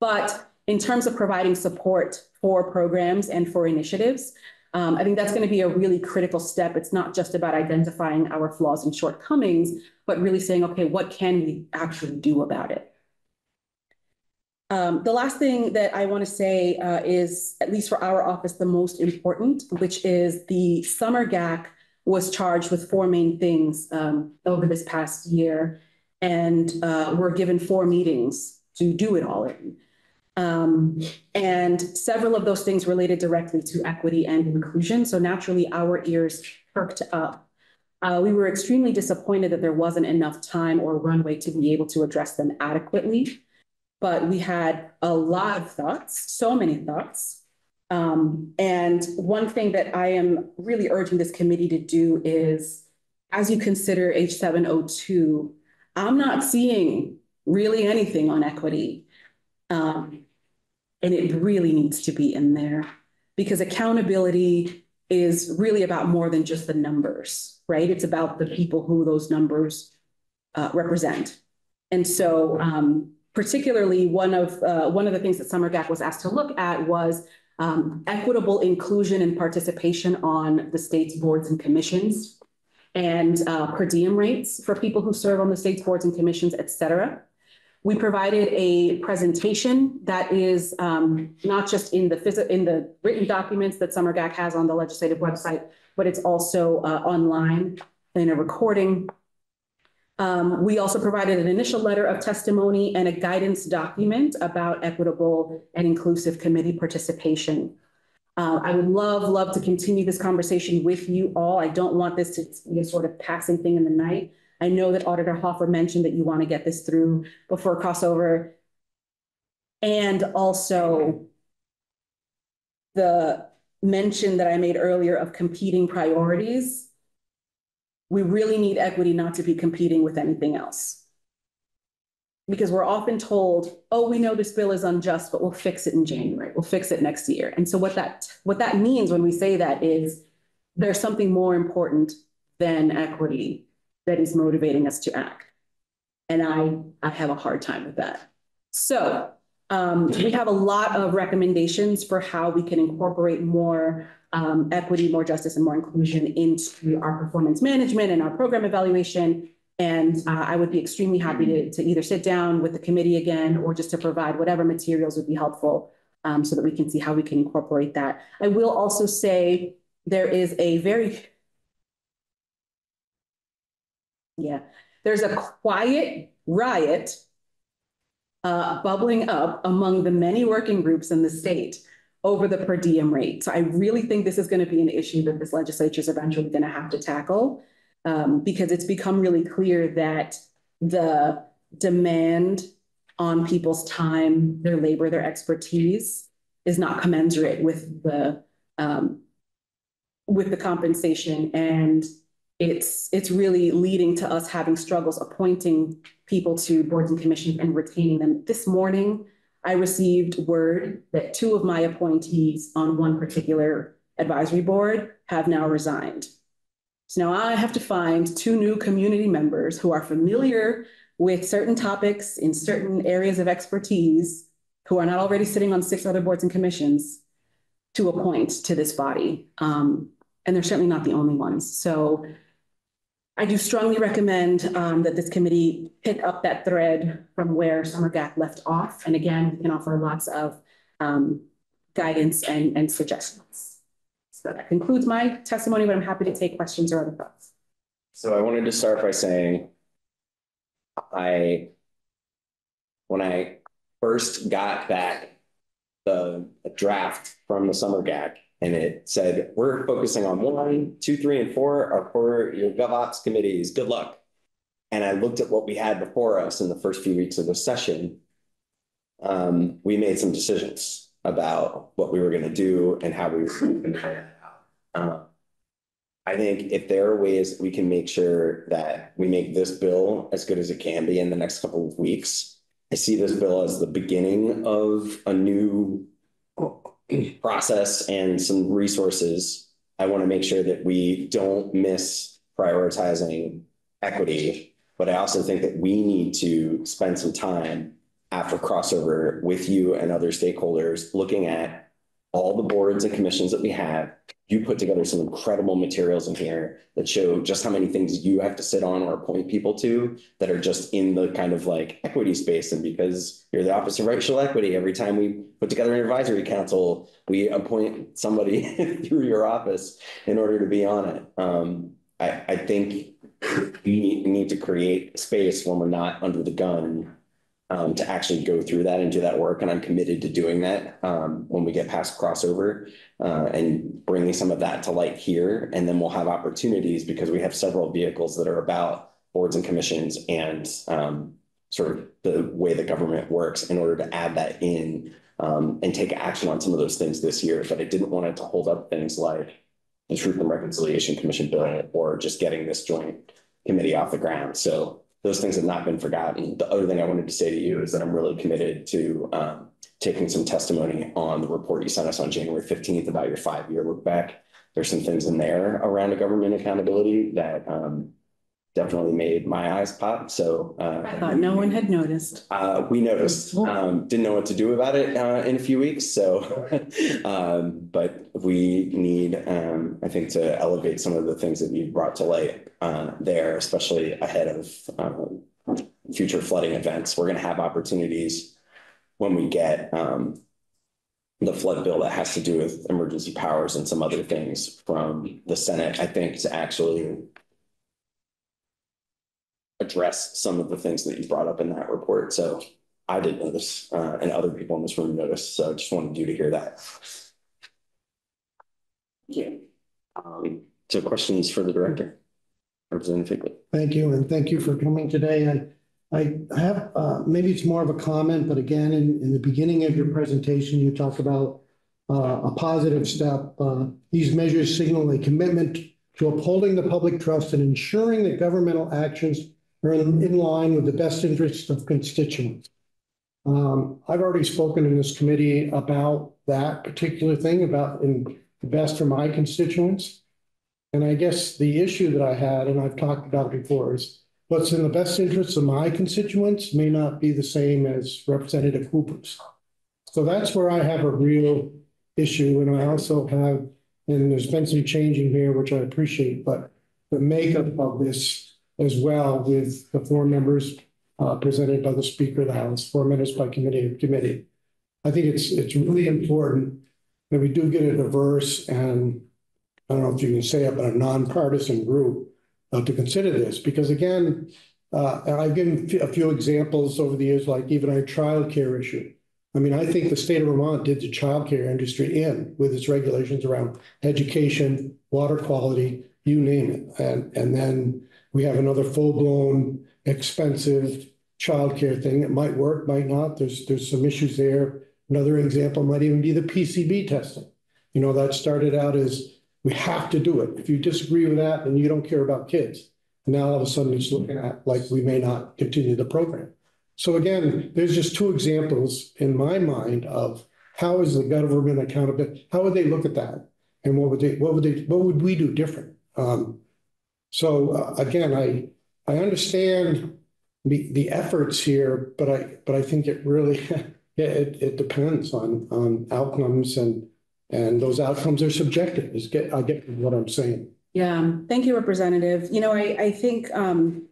But in terms of providing support for programs and for initiatives, um, I think that's going to be a really critical step. It's not just about identifying our flaws and shortcomings, but really saying, okay, what can we actually do about it? Um, the last thing that I want to say uh, is, at least for our office, the most important, which is the summer GAC was charged with four main things um, over this past year. And uh, we're given four meetings to do it all in. Um, and several of those things related directly to equity and inclusion. So naturally, our ears perked up. Uh, we were extremely disappointed that there wasn't enough time or runway to be able to address them adequately. But we had a lot of thoughts, so many thoughts. Um, and one thing that I am really urging this committee to do is, as you consider H702, I'm not seeing really anything on equity. Um, and it really needs to be in there because accountability is really about more than just the numbers, right? It's about the people who those numbers uh, represent. And so, um, particularly one of uh, one of the things that Summer GAC was asked to look at was um, equitable inclusion and participation on the state's boards and commissions and uh, per diem rates for people who serve on the state's boards and commissions, et cetera. We provided a presentation that is um, not just in the in the written documents that Summer GAC has on the legislative website, but it's also uh, online in a recording. Um, we also provided an initial letter of testimony and a guidance document about equitable and inclusive committee participation. Uh, I would love, love to continue this conversation with you all. I don't want this to be a sort of passing thing in the night. I know that Auditor Hoffer mentioned that you want to get this through before crossover. And also the mention that I made earlier of competing priorities. We really need equity not to be competing with anything else. Because we're often told, oh, we know this bill is unjust, but we'll fix it in January. We'll fix it next year. And so what that what that means when we say that is there's something more important than equity that is motivating us to act. And I, I have a hard time with that. So um, we have a lot of recommendations for how we can incorporate more um, equity, more justice, and more inclusion into our performance management and our program evaluation. And uh, I would be extremely happy to, to either sit down with the committee again or just to provide whatever materials would be helpful um, so that we can see how we can incorporate that. I will also say there is a very yeah, there's a quiet riot uh, bubbling up among the many working groups in the state over the per diem rate. So I really think this is going to be an issue that this legislature is eventually going to have to tackle um, because it's become really clear that the demand on people's time, their labor, their expertise is not commensurate with the um, with the compensation and it's it's really leading to us having struggles appointing people to boards and commissions and retaining them. This morning, I received word that two of my appointees on one particular advisory board have now resigned. So now I have to find two new community members who are familiar with certain topics in certain areas of expertise, who are not already sitting on six other boards and commissions to appoint to this body. Um, and they're certainly not the only ones. So I do strongly recommend um, that this committee pick up that thread from where Summer GAC left off. And again, we can offer lots of um, guidance and, and suggestions. So that concludes my testimony, but I'm happy to take questions or other thoughts. So I wanted to start by saying I, when I first got back the draft from the Summer GAC, and it said, we're focusing on one, two, three, and four are for your GovOps committees. Good luck. And I looked at what we had before us in the first few weeks of the session. Um, we made some decisions about what we were going to do and how we were going to uh, I think if there are ways we can make sure that we make this bill as good as it can be in the next couple of weeks, I see this bill as the beginning of a new process and some resources, I want to make sure that we don't miss prioritizing equity. But I also think that we need to spend some time after crossover with you and other stakeholders looking at all the boards and commissions that we have you put together some incredible materials in here that show just how many things you have to sit on or appoint people to that are just in the kind of like equity space. And because you're the Office of Racial Equity, every time we put together an advisory council, we appoint somebody through your office in order to be on it. Um, I, I think we need to create space when we're not under the gun um, to actually go through that and do that work. And I'm committed to doing that um, when we get past crossover uh, and bringing some of that to light here. And then we'll have opportunities because we have several vehicles that are about boards and commissions and um, sort of the way the government works in order to add that in um, and take action on some of those things this year. But I didn't want it to hold up things like the Truth and Reconciliation Commission bill or just getting this joint committee off the ground. So those things have not been forgotten. The other thing I wanted to say to you is that I'm really committed to um, taking some testimony on the report you sent us on January fifteenth about your five-year look back. There's some things in there around the government accountability that um, definitely made my eyes pop. So uh, I thought no one had noticed. uh, we noticed, um, didn't know what to do about it, uh, in a few weeks, so. Um, but we need, um, I think to elevate some of the things that you brought to light, uh, there, especially ahead of, um, future flooding events. We're gonna have opportunities when we get, um, the flood bill that has to do with emergency powers and some other things from the Senate, I think, to actually address some of the things that you brought up in that report. So I didn't notice, uh, and other people in this room noticed. So I just wanted you to hear that. Yeah. Um, so questions for the director? Representative Higley. Thank you, and thank you for coming today. I, I have, uh, maybe it's more of a comment, but again, in, in the beginning of your presentation, you talk about uh, a positive step. Uh, these measures signal a commitment to upholding the public trust and ensuring that governmental actions are in, in line with the best interests of constituents. Um, I've already spoken in this committee about that particular thing, about in the best for my constituents. And I guess the issue that I had, and I've talked about before, is what's in the best interests of my constituents may not be the same as Representative Hooper's. So that's where I have a real issue, and I also have, and there's been some changing here, which I appreciate, but the makeup of this as well with the four members uh, presented by the Speaker of the House, four minutes by committee committee. I think it's it's really important that we do get a diverse and I don't know if you can say it, but a nonpartisan group uh, to consider this, because again, uh, I've given a few examples over the years, like even our childcare issue. I mean, I think the state of Vermont did the childcare industry in with its regulations around education, water quality, you name it. And, and then we have another full-blown, expensive childcare thing. It might work, might not. There's, there's some issues there. Another example might even be the PCB testing. You know, that started out as we have to do it. If you disagree with that, then you don't care about kids. And now all of a sudden it's looking at like we may not continue the program. So again, there's just two examples in my mind of how is the government accountable? How would they look at that? And what would they, what would they, what would we do different? Um, so uh, again, I, I understand the, the efforts here, but I, but I think it really, yeah, it, it depends on, on outcomes and, and those outcomes are subjective is get, I get what I'm saying. Yeah, thank you, Representative. You know, I, I think, um,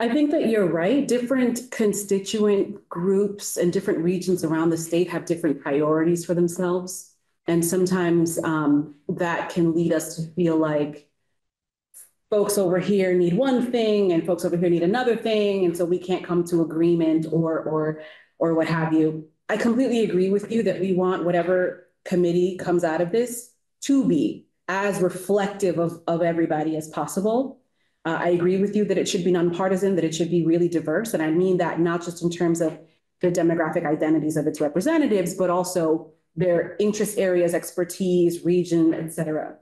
I think that you're right. Different constituent groups and different regions around the state have different priorities for themselves. And sometimes, um, that can lead us to feel like folks over here need one thing and folks over here need another thing. And so we can't come to agreement or, or, or what have you. I completely agree with you that we want whatever committee comes out of this to be as reflective of, of everybody as possible. Uh, I agree with you that it should be nonpartisan, that it should be really diverse. And I mean that not just in terms of the demographic identities of its representatives, but also their interest areas, expertise, region, et cetera.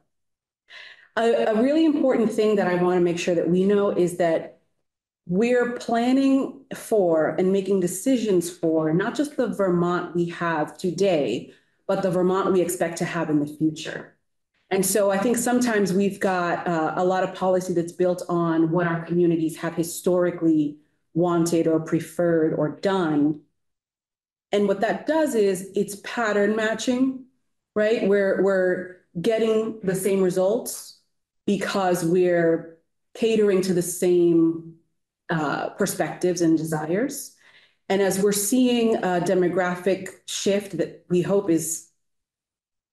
A, a really important thing that I want to make sure that we know is that we're planning for and making decisions for not just the Vermont we have today, but the Vermont we expect to have in the future. And so I think sometimes we've got uh, a lot of policy that's built on what our communities have historically wanted or preferred or done. And what that does is it's pattern matching, right? We're, we're getting the same results because we're catering to the same uh, perspectives and desires. And as we're seeing a demographic shift that we hope is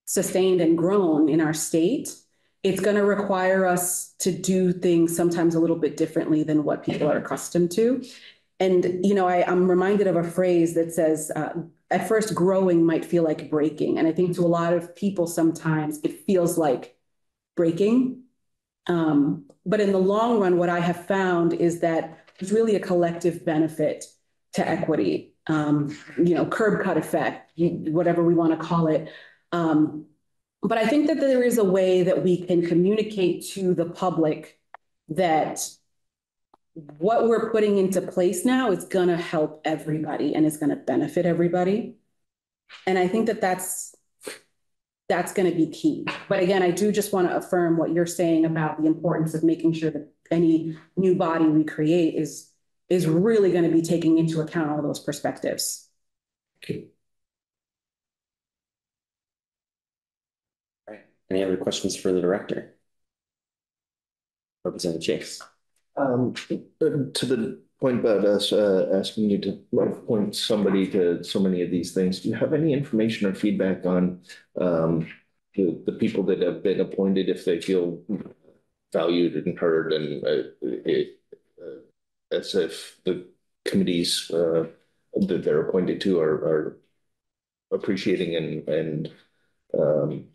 sustained and grown in our state, it's going to require us to do things sometimes a little bit differently than what people are accustomed to. And, you know, I, am reminded of a phrase that says, uh, at first, growing might feel like breaking. And I think to a lot of people, sometimes it feels like breaking. Um, but in the long run, what I have found is that there's really a collective benefit to equity, um, you know, curb cut effect, whatever we want to call it. Um, but I think that there is a way that we can communicate to the public that what we're putting into place now is gonna help everybody and is gonna benefit everybody. And I think that that's, that's gonna be key. But again, I do just want to affirm what you're saying about the importance of making sure that any new body we create is, is really gonna be taking into account all those perspectives. Okay. Right. Any other questions for the director? Representative Chase. Um, to the point about us uh asking you to point somebody to so many of these things, do you have any information or feedback on um the the people that have been appointed, if they feel valued and heard and uh it uh, as if the committees uh that they're appointed to are are appreciating and and um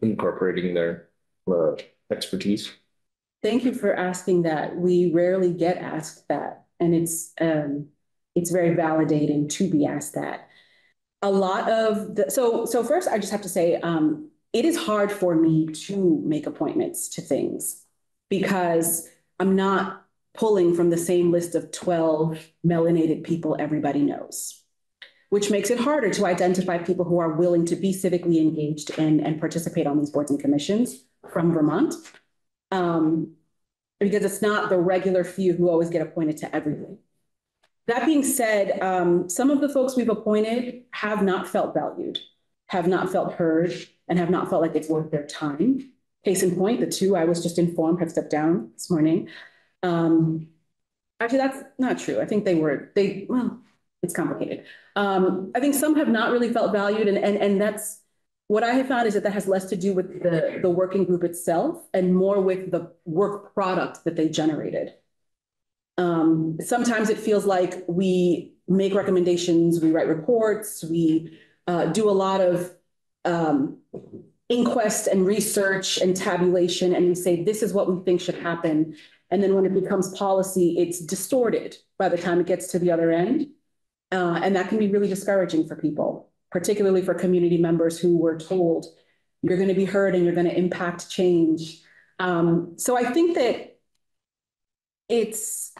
incorporating their uh expertise? Thank you for asking that. We rarely get asked that, and it's, um, it's very validating to be asked that. A lot of the, so, so first, I just have to say, um, it is hard for me to make appointments to things because I'm not pulling from the same list of twelve melanated people everybody knows. Which makes it harder to identify people who are willing to be civically engaged and, and participate on these boards and commissions from Vermont. Um, because it's not the regular few who always get appointed to everything. That being said, um, some of the folks we've appointed have not felt valued, have not felt heard, and have not felt like it's worth their time. Case in point, the two I was just informed have stepped down this morning. Um, actually, that's not true. I think they were, they, well, it's complicated. Um, I think some have not really felt valued and, and, and that's, what I have found is that that has less to do with the, the working group itself and more with the work product that they generated. Um, sometimes it feels like we make recommendations, we write reports, we uh, do a lot of um, inquest and research and tabulation, and we say, this is what we think should happen. And then when it becomes policy, it's distorted by the time it gets to the other end. Uh, and that can be really discouraging for people particularly for community members who were told you're going to be heard and you're going to impact change. Um, so I think that it's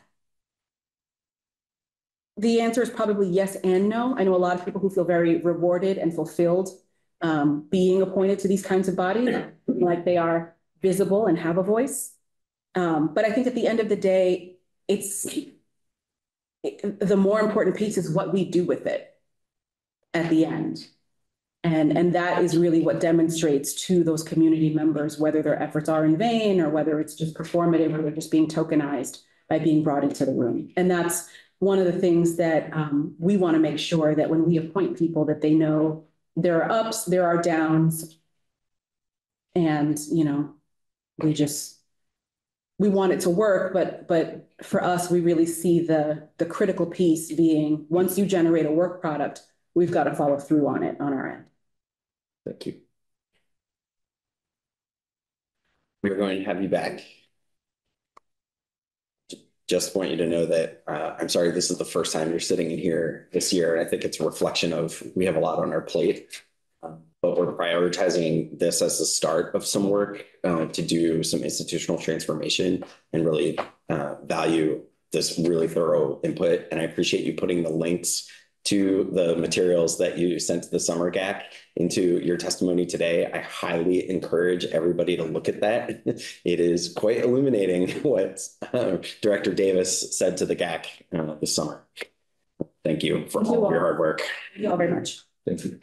the answer is probably yes and no. I know a lot of people who feel very rewarded and fulfilled um, being appointed to these kinds of bodies, like they are visible and have a voice. Um, but I think at the end of the day, it's it, the more important piece is what we do with it at the end. And, and that is really what demonstrates to those community members whether their efforts are in vain or whether it's just performative or they're just being tokenized by being brought into the room. And that's one of the things that um, we want to make sure that when we appoint people that they know there are ups, there are downs. And, you know, we just, we want it to work, but, but for us, we really see the, the critical piece being, once you generate a work product, we've got to follow through on it on our end. Thank you. We're going to have you back. Just want you to know that uh, I'm sorry, this is the first time you're sitting in here this year. And I think it's a reflection of we have a lot on our plate. Um, but we're prioritizing this as the start of some work uh, to do some institutional transformation and really uh, value this really thorough input. And I appreciate you putting the links to the materials that you sent to the summer GAC into your testimony today. I highly encourage everybody to look at that. It is quite illuminating what uh, Director Davis said to the GAC uh, this summer. Thank you for Thank all you of your hard work. Thank you all very much. Thank you.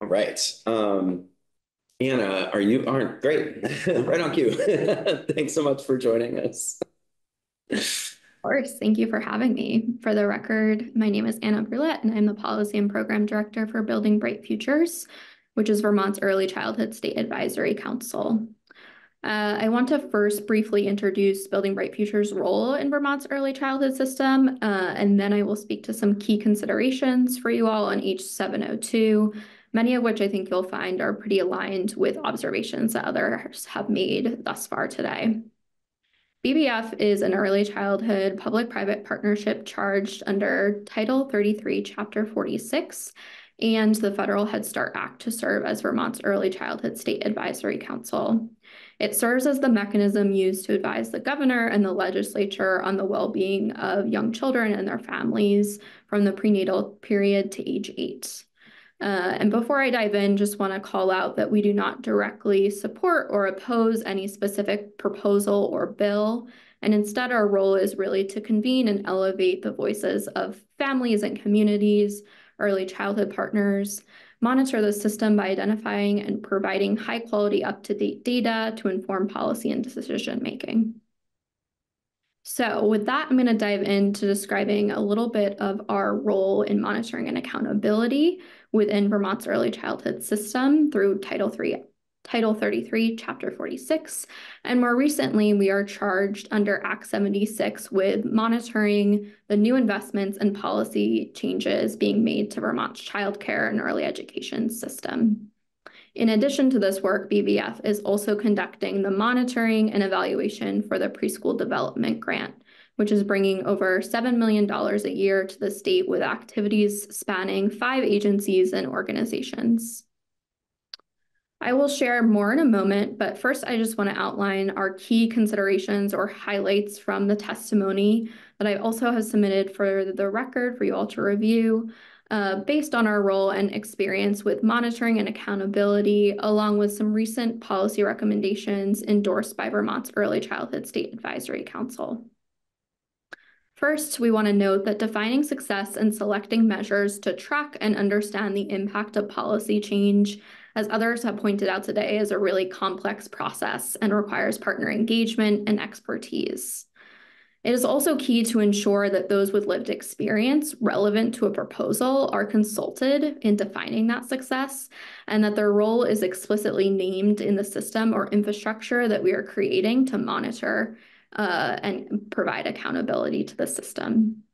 All right. Um, Anna, are you aren't great. right on cue. Thanks so much for joining us. Of course. Thank you for having me. For the record, my name is Anna Brouillette, and I'm the Policy and Program Director for Building Bright Futures, which is Vermont's Early Childhood State Advisory Council. Uh, I want to first briefly introduce Building Bright Futures' role in Vermont's early childhood system, uh, and then I will speak to some key considerations for you all on H702, many of which I think you'll find are pretty aligned with observations that others have made thus far today. BBF is an early childhood public-private partnership charged under Title 33, Chapter 46, and the Federal Head Start Act to serve as Vermont's Early Childhood State Advisory Council. It serves as the mechanism used to advise the governor and the legislature on the well-being of young children and their families from the prenatal period to age eight. Uh, and before I dive in, just want to call out that we do not directly support or oppose any specific proposal or bill. And instead, our role is really to convene and elevate the voices of families and communities, early childhood partners, monitor the system by identifying and providing high quality up-to-date data to inform policy and decision making. So with that, I'm going to dive into describing a little bit of our role in monitoring and accountability within Vermont's early childhood system through Title III Title 33, Chapter 46. And more recently, we are charged under Act 76 with monitoring the new investments and policy changes being made to Vermont's childcare and early education system. In addition to this work, BBF is also conducting the monitoring and evaluation for the preschool development grant, which is bringing over $7 million a year to the state with activities spanning five agencies and organizations. I will share more in a moment, but first I just want to outline our key considerations or highlights from the testimony that I also have submitted for the record for you all to review uh, based on our role and experience with monitoring and accountability, along with some recent policy recommendations endorsed by Vermont's Early Childhood State Advisory Council. First, we want to note that defining success and selecting measures to track and understand the impact of policy change as others have pointed out today, is a really complex process and requires partner engagement and expertise. It is also key to ensure that those with lived experience relevant to a proposal are consulted in defining that success and that their role is explicitly named in the system or infrastructure that we are creating to monitor uh, and provide accountability to the system.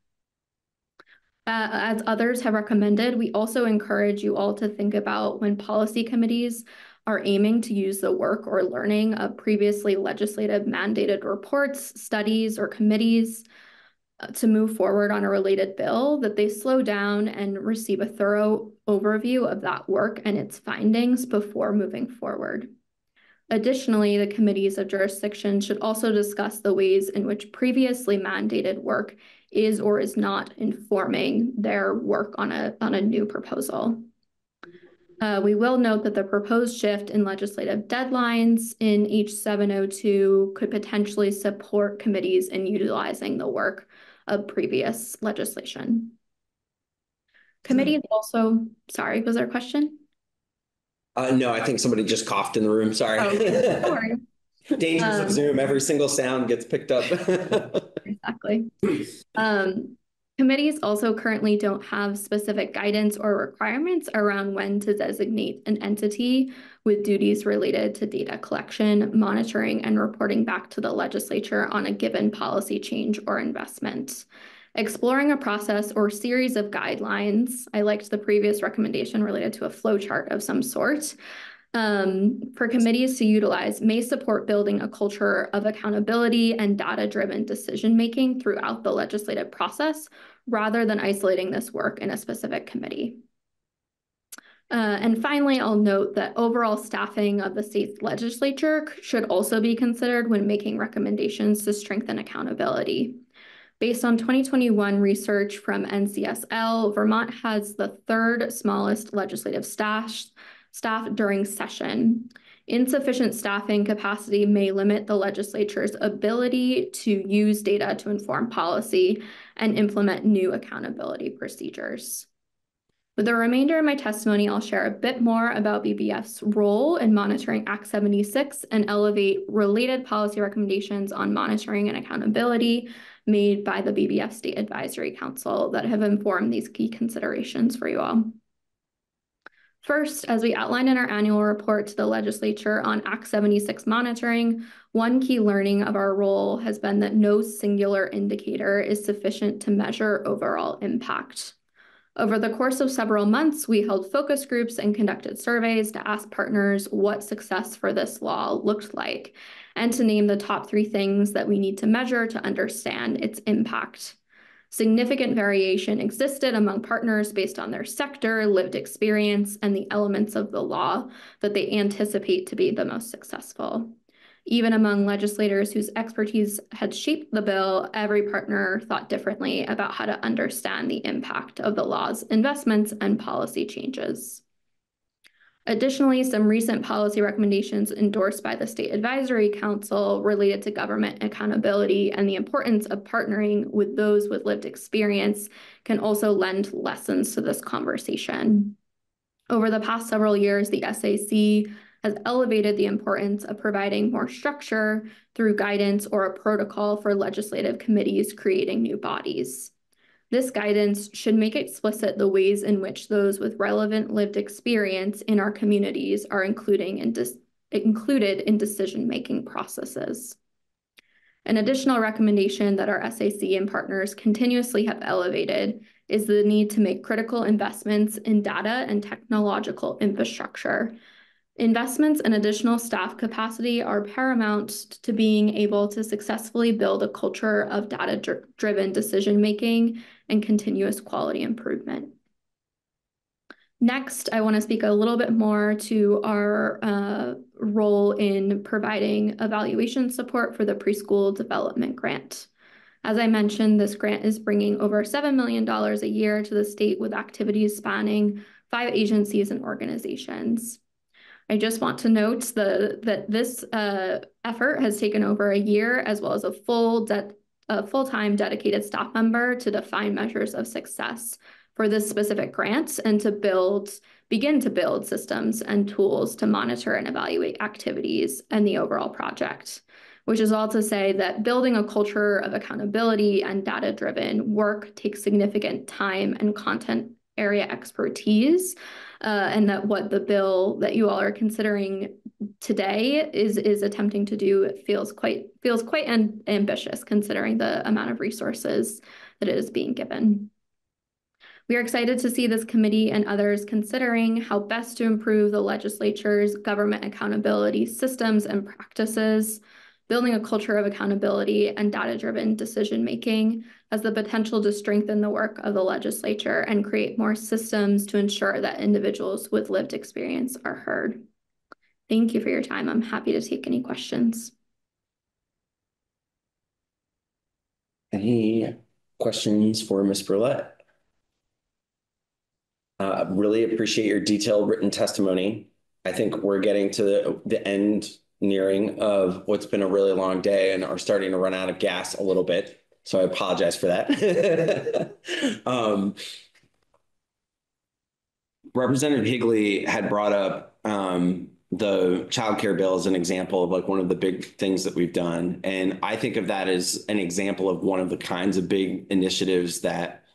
Uh, as others have recommended, we also encourage you all to think about when policy committees are aiming to use the work or learning of previously legislative mandated reports, studies, or committees uh, to move forward on a related bill, that they slow down and receive a thorough overview of that work and its findings before moving forward. Additionally, the committees of jurisdiction should also discuss the ways in which previously mandated work is or is not informing their work on a, on a new proposal. Uh, we will note that the proposed shift in legislative deadlines in H702 could potentially support committees in utilizing the work of previous legislation. Committees also, sorry, was there a question? Uh, no, I think somebody just coughed in the room. Sorry. Oh, Dangers um, of Zoom. Every single sound gets picked up. exactly. Um, committees also currently don't have specific guidance or requirements around when to designate an entity with duties related to data collection, monitoring, and reporting back to the legislature on a given policy change or investment exploring a process or series of guidelines. I liked the previous recommendation related to a flow chart of some sort. Um, for committees to utilize may support building a culture of accountability and data-driven decision-making throughout the legislative process, rather than isolating this work in a specific committee. Uh, and finally, I'll note that overall staffing of the state's legislature should also be considered when making recommendations to strengthen accountability. Based on 2021 research from NCSL, Vermont has the third smallest legislative staff, staff during session. Insufficient staffing capacity may limit the legislature's ability to use data to inform policy and implement new accountability procedures. With the remainder of my testimony, I'll share a bit more about BBF's role in monitoring Act 76 and elevate related policy recommendations on monitoring and accountability made by the BBF State Advisory Council that have informed these key considerations for you all. First, as we outlined in our annual report to the legislature on Act 76 monitoring, one key learning of our role has been that no singular indicator is sufficient to measure overall impact. Over the course of several months, we held focus groups and conducted surveys to ask partners what success for this law looked like and to name the top three things that we need to measure to understand its impact. Significant variation existed among partners based on their sector, lived experience, and the elements of the law that they anticipate to be the most successful. Even among legislators whose expertise had shaped the bill, every partner thought differently about how to understand the impact of the law's investments and policy changes. Additionally, some recent policy recommendations endorsed by the State Advisory Council related to government accountability and the importance of partnering with those with lived experience can also lend lessons to this conversation. Over the past several years, the SAC has elevated the importance of providing more structure through guidance or a protocol for legislative committees creating new bodies. This guidance should make explicit the ways in which those with relevant lived experience in our communities are including in included in decision-making processes. An additional recommendation that our SAC and partners continuously have elevated is the need to make critical investments in data and technological infrastructure. Investments and additional staff capacity are paramount to being able to successfully build a culture of data-driven decision-making and continuous quality improvement. Next, I want to speak a little bit more to our uh, role in providing evaluation support for the preschool development grant. As I mentioned, this grant is bringing over $7 million a year to the state with activities spanning five agencies and organizations. I just want to note the, that this uh, effort has taken over a year as well as a full de a full-time dedicated staff member to define measures of success for this specific grant and to build begin to build systems and tools to monitor and evaluate activities and the overall project which is all to say that building a culture of accountability and data-driven work takes significant time and content area expertise uh, and that what the bill that you all are considering today is is attempting to do feels quite feels quite ambitious considering the amount of resources that it is being given. We are excited to see this committee and others considering how best to improve the legislature's government accountability systems and practices building a culture of accountability and data-driven decision-making has the potential to strengthen the work of the legislature and create more systems to ensure that individuals with lived experience are heard. Thank you for your time. I'm happy to take any questions. Any questions for Ms. Brouillette? Uh, really appreciate your detailed written testimony. I think we're getting to the, the end nearing of what's been a really long day and are starting to run out of gas a little bit. So I apologize for that. um, Representative Higley had brought up um, the child care bill as an example of like one of the big things that we've done. And I think of that as an example of one of the kinds of big initiatives that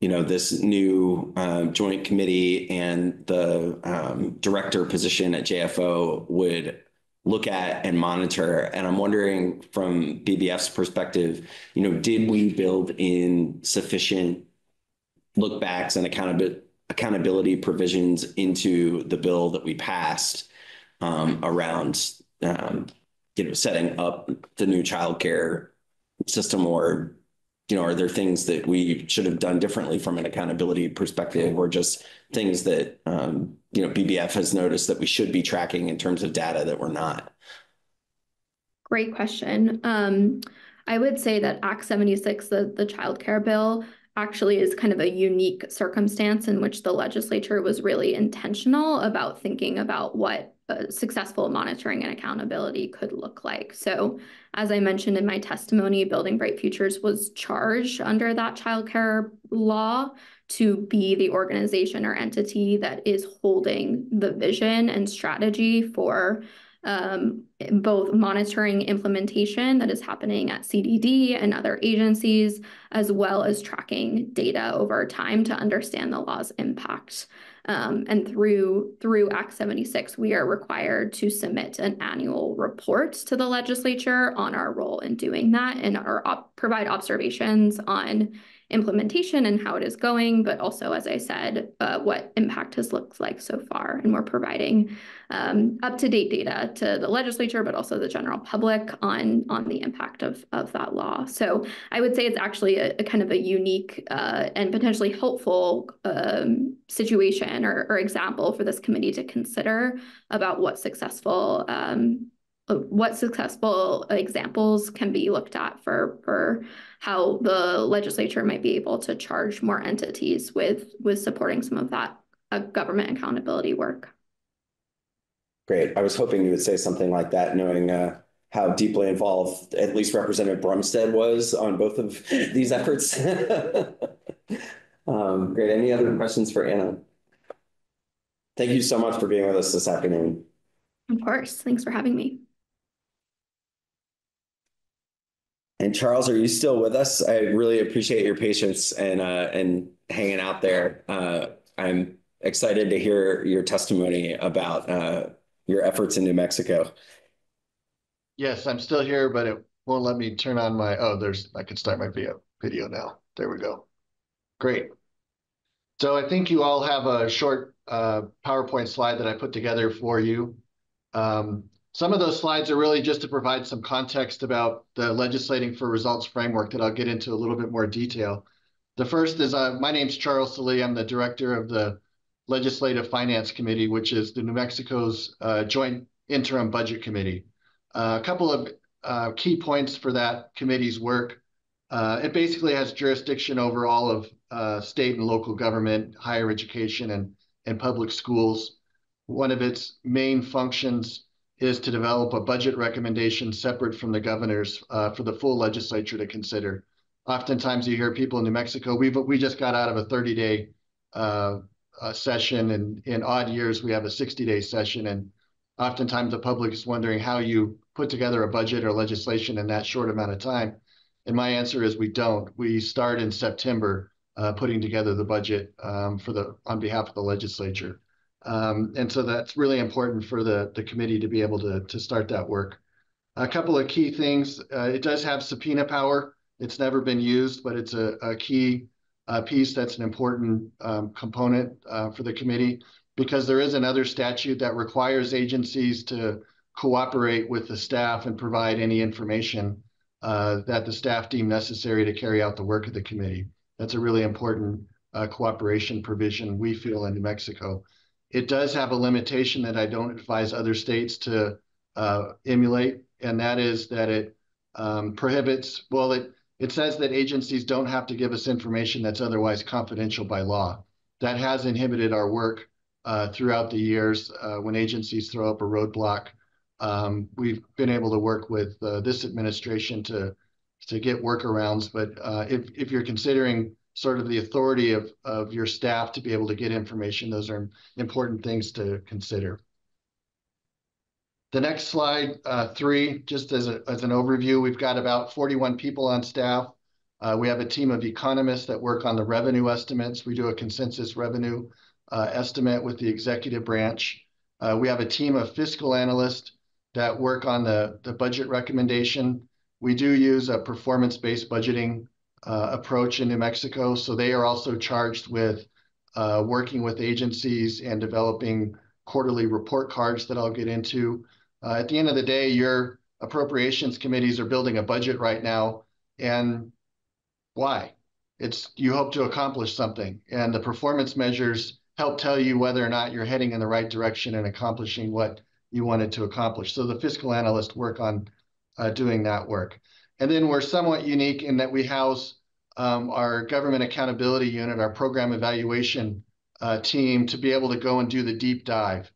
you know, this new uh, joint committee and the um, director position at JFO would look at and monitor. And I'm wondering from BBF's perspective, you know, did we build in sufficient look backs and accountability accountability provisions into the bill that we passed um, around um, you know setting up the new childcare system or you know, are there things that we should have done differently from an accountability perspective or just things that, um, you know, BBF has noticed that we should be tracking in terms of data that we're not? Great question. Um, I would say that Act 76, the, the child care bill, actually is kind of a unique circumstance in which the legislature was really intentional about thinking about what successful monitoring and accountability could look like. So as I mentioned in my testimony, Building Bright Futures was charged under that childcare law to be the organization or entity that is holding the vision and strategy for um, both monitoring implementation that is happening at CDD and other agencies, as well as tracking data over time to understand the law's impact. Um, and through through Act 76, we are required to submit an annual report to the legislature on our role in doing that and our op provide observations on implementation and how it is going, but also, as I said, uh, what impact has looked like so far. And we're providing um, up-to-date data to the legislature, but also the general public on, on the impact of, of that law. So I would say it's actually a, a kind of a unique uh, and potentially helpful um, situation or, or, example for this committee to consider about what successful um, what successful examples can be looked at for for how the legislature might be able to charge more entities with with supporting some of that uh, government accountability work. Great. I was hoping you would say something like that, knowing uh, how deeply involved at least Representative Brumsted was on both of these efforts. um, great. Any other questions for Anna? Thank you so much for being with us this afternoon. Of course. Thanks for having me. And Charles, are you still with us? I really appreciate your patience and uh, and hanging out there. Uh, I'm excited to hear your testimony about uh, your efforts in New Mexico. Yes, I'm still here, but it won't let me turn on my, oh, there's, I can start my video, video now. There we go. Great. So I think you all have a short uh, PowerPoint slide that I put together for you. Um, some of those slides are really just to provide some context about the legislating for results framework that I'll get into a little bit more detail. The first is, uh, my name's Charles Sallee. I'm the director of the Legislative Finance Committee, which is the New Mexico's uh, joint interim budget committee. Uh, a couple of uh, key points for that committee's work. Uh, it basically has jurisdiction over all of uh, state and local government, higher education, and, and public schools. One of its main functions is to develop a budget recommendation separate from the governor's uh, for the full legislature to consider. Oftentimes, you hear people in New Mexico. We we just got out of a 30-day uh, uh, session, and in odd years we have a 60-day session. And oftentimes, the public is wondering how you put together a budget or legislation in that short amount of time. And my answer is we don't. We start in September uh, putting together the budget um, for the on behalf of the legislature. Um, and so that's really important for the, the committee to be able to, to start that work. A couple of key things. Uh, it does have subpoena power. It's never been used, but it's a, a key uh, piece that's an important um, component uh, for the committee because there is another statute that requires agencies to cooperate with the staff and provide any information uh, that the staff deem necessary to carry out the work of the committee. That's a really important uh, cooperation provision we feel in New Mexico. It does have a limitation that I don't advise other states to uh, emulate, and that is that it um, prohibits, well, it, it says that agencies don't have to give us information that's otherwise confidential by law. That has inhibited our work uh, throughout the years uh, when agencies throw up a roadblock. Um, we've been able to work with uh, this administration to to get workarounds, but uh, if if you're considering sort of the authority of, of your staff to be able to get information. Those are important things to consider. The next slide, uh, three, just as, a, as an overview, we've got about 41 people on staff. Uh, we have a team of economists that work on the revenue estimates. We do a consensus revenue uh, estimate with the executive branch. Uh, we have a team of fiscal analysts that work on the, the budget recommendation. We do use a performance-based budgeting uh, approach in New Mexico. So they are also charged with uh, working with agencies and developing quarterly report cards that I'll get into. Uh, at the end of the day, your appropriations committees are building a budget right now. And why? It's you hope to accomplish something. And the performance measures help tell you whether or not you're heading in the right direction and accomplishing what you wanted to accomplish. So the fiscal analysts work on uh, doing that work. And then we're somewhat unique in that we house um, our government accountability unit, our program evaluation uh, team, to be able to go and do the deep dive.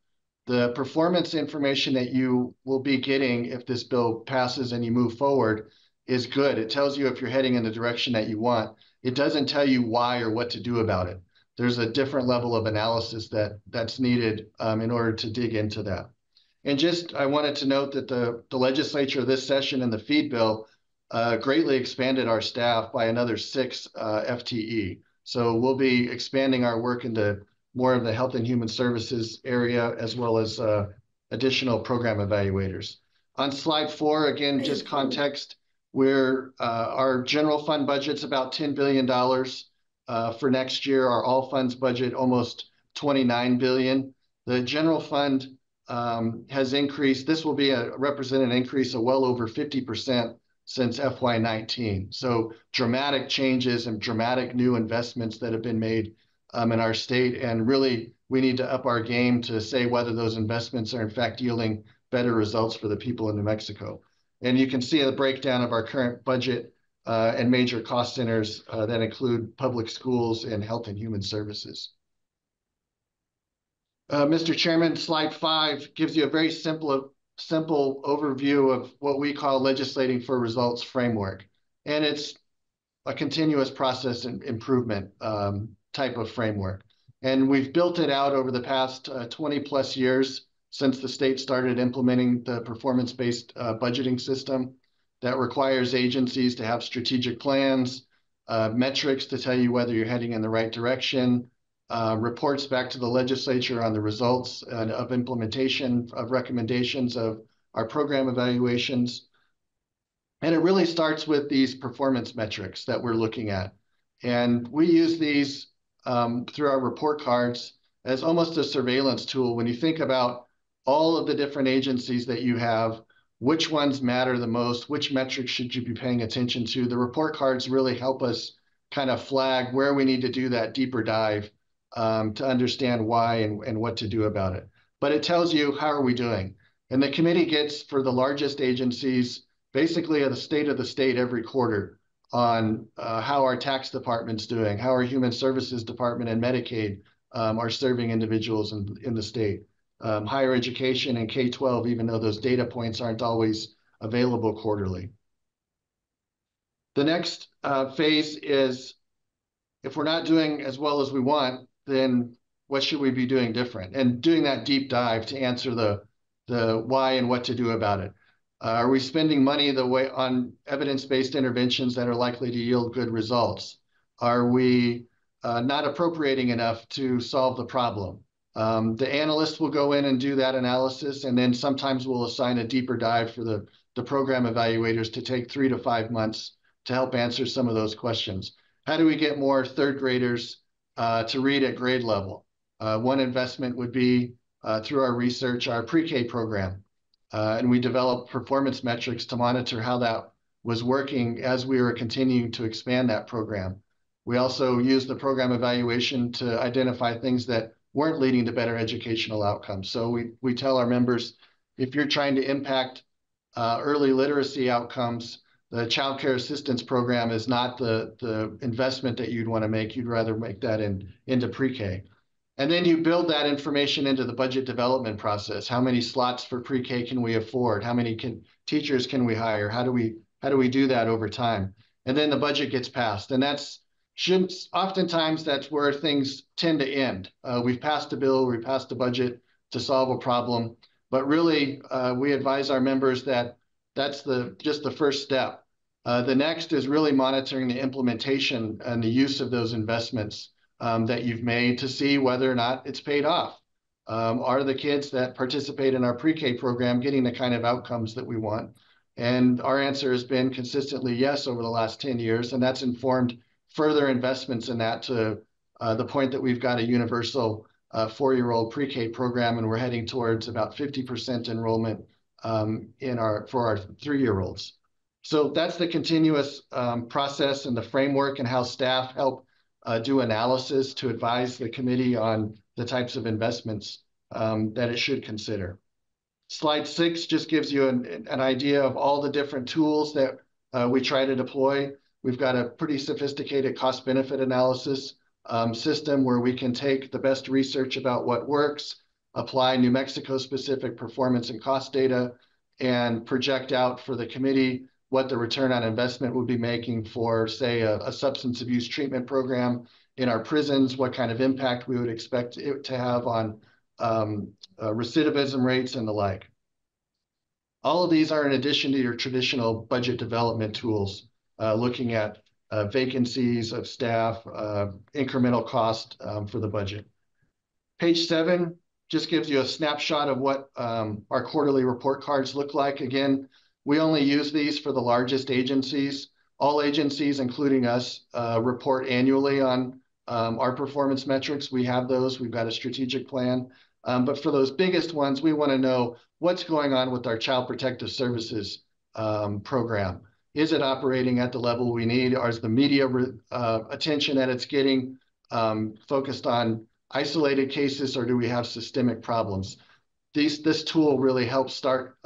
The performance information that you will be getting if this bill passes and you move forward is good. It tells you if you're heading in the direction that you want. It doesn't tell you why or what to do about it. There's a different level of analysis that that's needed um, in order to dig into that. And just I wanted to note that the, the legislature this session and the feed bill greatly expanded our staff by another six uh, FTE. So we'll be expanding our work into more of the health and human services area, as well as uh, additional program evaluators. On slide four, again, just context, where our general fund budget's about $10 billion for next year. Our all funds budget, almost 29 billion. The general fund um, has increased. This will be a represent an increase of well over 50% since FY19. So dramatic changes and dramatic new investments that have been made um, in our state. And really, we need to up our game to say whether those investments are in fact yielding better results for the people in New Mexico. And you can see a breakdown of our current budget uh, and major cost centers uh, that include public schools and health and human services. Uh, Mr. Chairman, slide five gives you a very simple, simple overview of what we call legislating for results framework. And it's a continuous process and improvement um, type of framework. And we've built it out over the past uh, 20 plus years since the state started implementing the performance-based uh, budgeting system that requires agencies to have strategic plans, uh, metrics to tell you whether you're heading in the right direction, uh, reports back to the legislature on the results of implementation of recommendations of our program evaluations. And it really starts with these performance metrics that we're looking at. And we use these um, through our report cards as almost a surveillance tool. When you think about all of the different agencies that you have, which ones matter the most, which metrics should you be paying attention to, the report cards really help us kind of flag where we need to do that deeper dive um, to understand why and, and what to do about it. But it tells you how are we doing. And the committee gets for the largest agencies basically a state of the state every quarter on uh, how our tax department's doing, how our human services department and Medicaid um, are serving individuals in, in the state. Um, higher education and K-12, even though those data points aren't always available quarterly. The next uh, phase is if we're not doing as well as we want, then what should we be doing different? And doing that deep dive to answer the the why and what to do about it. Uh, are we spending money the way on evidence-based interventions that are likely to yield good results? Are we uh, not appropriating enough to solve the problem? Um, the analyst will go in and do that analysis, and then sometimes we'll assign a deeper dive for the, the program evaluators to take three to five months to help answer some of those questions. How do we get more third graders to read at grade level. Uh, one investment would be uh, through our research, our pre-K program. And we developed performance metrics to monitor how that was working as we were continuing to expand that program. We also used the program evaluation to identify things that weren't leading to better educational outcomes. So we, we tell our members, if you're trying to impact uh, early literacy outcomes, the child care assistance program is not the, the investment that you'd want to make. You'd rather make that in, into pre-K. And then you build that information into the budget development process. How many slots for pre-K can we afford? How many can, teachers can we hire? How do we how do we do that over time? And then the budget gets passed, and that's shouldn't oftentimes that's where things tend to end. Uh, we've passed a bill, we passed a budget to solve a problem, but really uh, we advise our members that that's the just the first step. Uh, the next is really monitoring the implementation and the use of those investments um, that you've made to see whether or not it's paid off. Um, are the kids that participate in our pre-K program getting the kind of outcomes that we want? And our answer has been consistently yes over the last 10 years, and that's informed further investments in that to uh, the point that we've got a universal uh, four-year-old pre-K program, and we're heading towards about 50% enrollment um, for our three-year-olds. So that's the continuous um, process and the framework and how staff help uh, do analysis to advise the committee on the types of investments um, that it should consider. Slide six just gives you an, an idea of all the different tools that uh, we try to deploy. We've got a pretty sophisticated cost benefit analysis um, system where we can take the best research about what works, apply New Mexico specific performance and cost data, and project out for the committee what the return on investment would be making for, say, a, a substance abuse treatment program in our prisons, what kind of impact we would expect it to have on um, uh, recidivism rates and the like. All of these are in addition to your traditional budget development tools, uh, looking at uh, vacancies of staff, uh, incremental cost um, for the budget. Page seven just gives you a snapshot of what um, our quarterly report cards look like. Again, we only use these for the largest agencies. All agencies, including us, uh, report annually on um, our performance metrics. We have those. We've got a strategic plan. Um, but for those biggest ones, we want to know what's going on with our Child Protective Services um, program. Is it operating at the level we need? Is the media uh, attention that it's getting focused on isolated cases, or do we have systemic problems? this tool really helps start,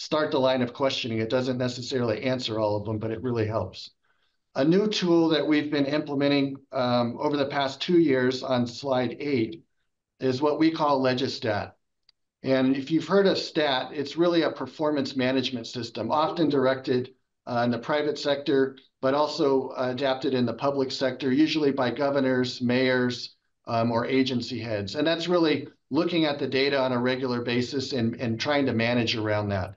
start the line of questioning. It doesn't necessarily answer all of them, but it really helps. A new tool that we've been implementing um, over the past two years on slide eight is what we call LegisStat. And if you've heard of STAT, it's really a performance management system, often directed uh, in the private sector, but also adapted in the public sector, usually by governors, mayors, um, or agency heads. And that's really looking at the data on a regular basis and, and trying to manage around that.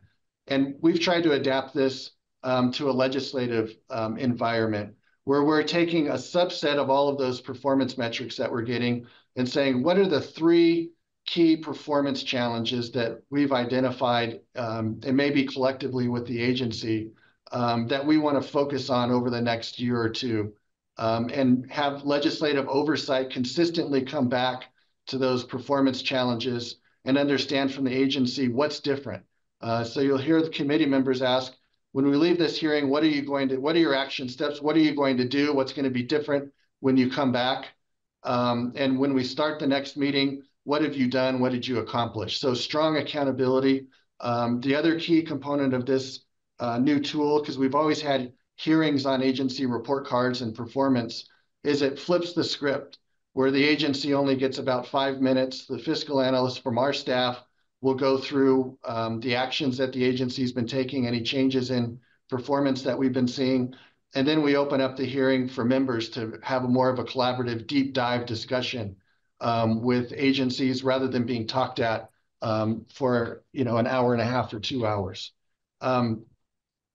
And we've tried to adapt this um, to a legislative um, environment where we're taking a subset of all of those performance metrics that we're getting and saying, what are the three key performance challenges that we've identified um, and maybe collectively with the agency um, that we want to focus on over the next year or two um, and have legislative oversight consistently come back to those performance challenges and understand from the agency what's different. Uh, so you'll hear the committee members ask, when we leave this hearing, what are you going to, what are your action steps? What are you going to do? What's going to be different when you come back? Um, and when we start the next meeting, what have you done? What did you accomplish? So strong accountability. Um, the other key component of this uh, new tool, because we've always had hearings on agency report cards and performance, is it flips the script where the agency only gets about five minutes. The fiscal analyst from our staff will go through um, the actions that the agency's been taking, any changes in performance that we've been seeing. And then we open up the hearing for members to have a more of a collaborative deep dive discussion um, with agencies rather than being talked at um, for you know an hour and a half or two hours.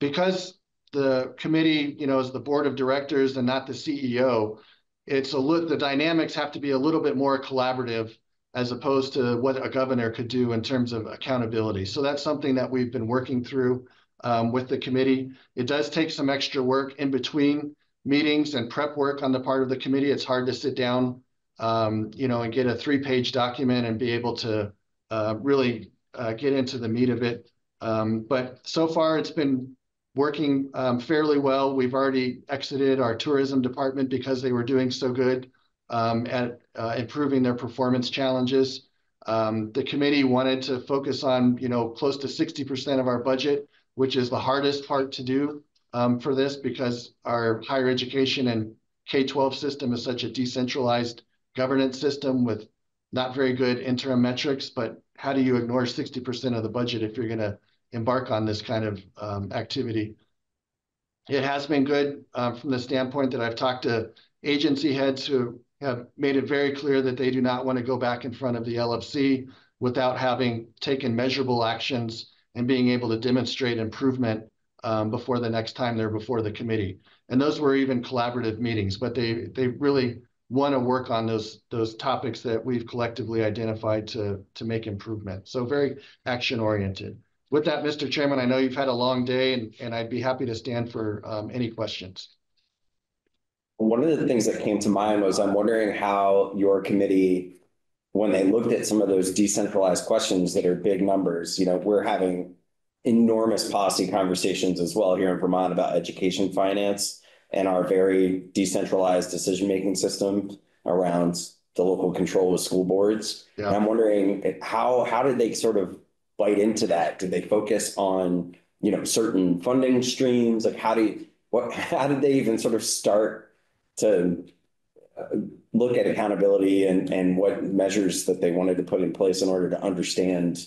Because the committee, you know, is the board of directors and not the CEO, it's a the dynamics have to be a little bit more collaborative as opposed to what a governor could do in terms of accountability. So that's something that we've been working through um, with the committee. It does take some extra work in between meetings and prep work on the part of the committee. It's hard to sit down um, you know, and get a three-page document and be able to uh, really uh, get into the meat of it. Um, but so far, it's been working um, fairly well. We've already exited our tourism department because they were doing so good um, at uh, improving their performance challenges. Um, the committee wanted to focus on, you know, close to 60% of our budget, which is the hardest part to do um, for this because our higher education and K-12 system is such a decentralized governance system with not very good interim metrics, but how do you ignore 60% of the budget if you're going to embark on this kind of um, activity? It has been good uh, from the standpoint that I've talked to agency heads who have made it very clear that they do not want to go back in front of the LFC without having taken measurable actions and being able to demonstrate improvement um, before the next time they're before the committee. And those were even collaborative meetings, but they they really want to work on those those topics that we've collectively identified to to make improvement. So very action oriented. With that, Mr. Chairman, I know you've had a long day, and, and I'd be happy to stand for um, any questions. One of the things that came to mind was I'm wondering how your committee, when they looked at some of those decentralized questions that are big numbers, you know, we're having enormous policy conversations as well here in Vermont about education finance and our very decentralized decision-making system around the local control of school boards. Yeah. And I'm wondering how how did they sort of bite into that? Did they focus on you know certain funding streams? Like how do you, what how did they even sort of start to uh, look at accountability and and what measures that they wanted to put in place in order to understand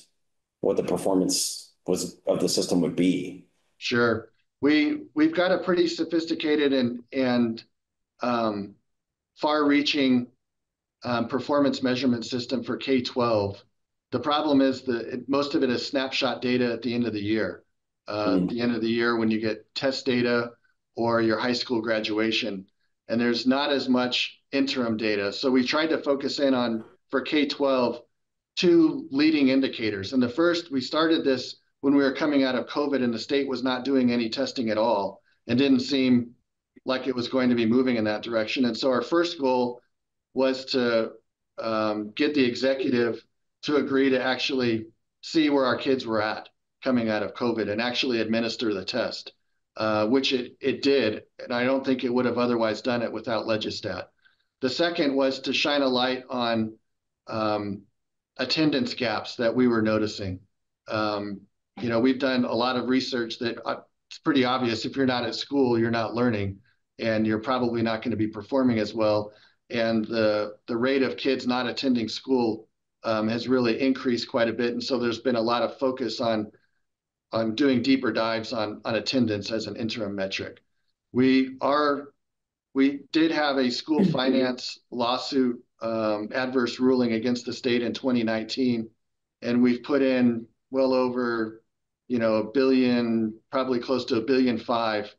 what the performance was of the system would be? Sure we we've got a pretty sophisticated and and um, far-reaching um, performance measurement system for K-12. The problem is that most of it is snapshot data at the end of the year. Uh, mm. The end of the year when you get test data or your high school graduation, and there's not as much interim data. So we tried to focus in on for K-12 two leading indicators. And the first, we started this when we were coming out of COVID and the state was not doing any testing at all and didn't seem like it was going to be moving in that direction. And so our first goal was to um, get the executive to agree to actually see where our kids were at coming out of COVID and actually administer the test, uh, which it, it did. And I don't think it would have otherwise done it without LegisStat. The second was to shine a light on um, attendance gaps that we were noticing. Um, you know, we've done a lot of research that uh, it's pretty obvious if you're not at school, you're not learning, and you're probably not going to be performing as well. And the the rate of kids not attending school um, has really increased quite a bit, and so there's been a lot of focus on on doing deeper dives on on attendance as an interim metric. We are we did have a school finance lawsuit um, adverse ruling against the state in 2019, and we've put in well over, you know, a billion, probably close to a billion five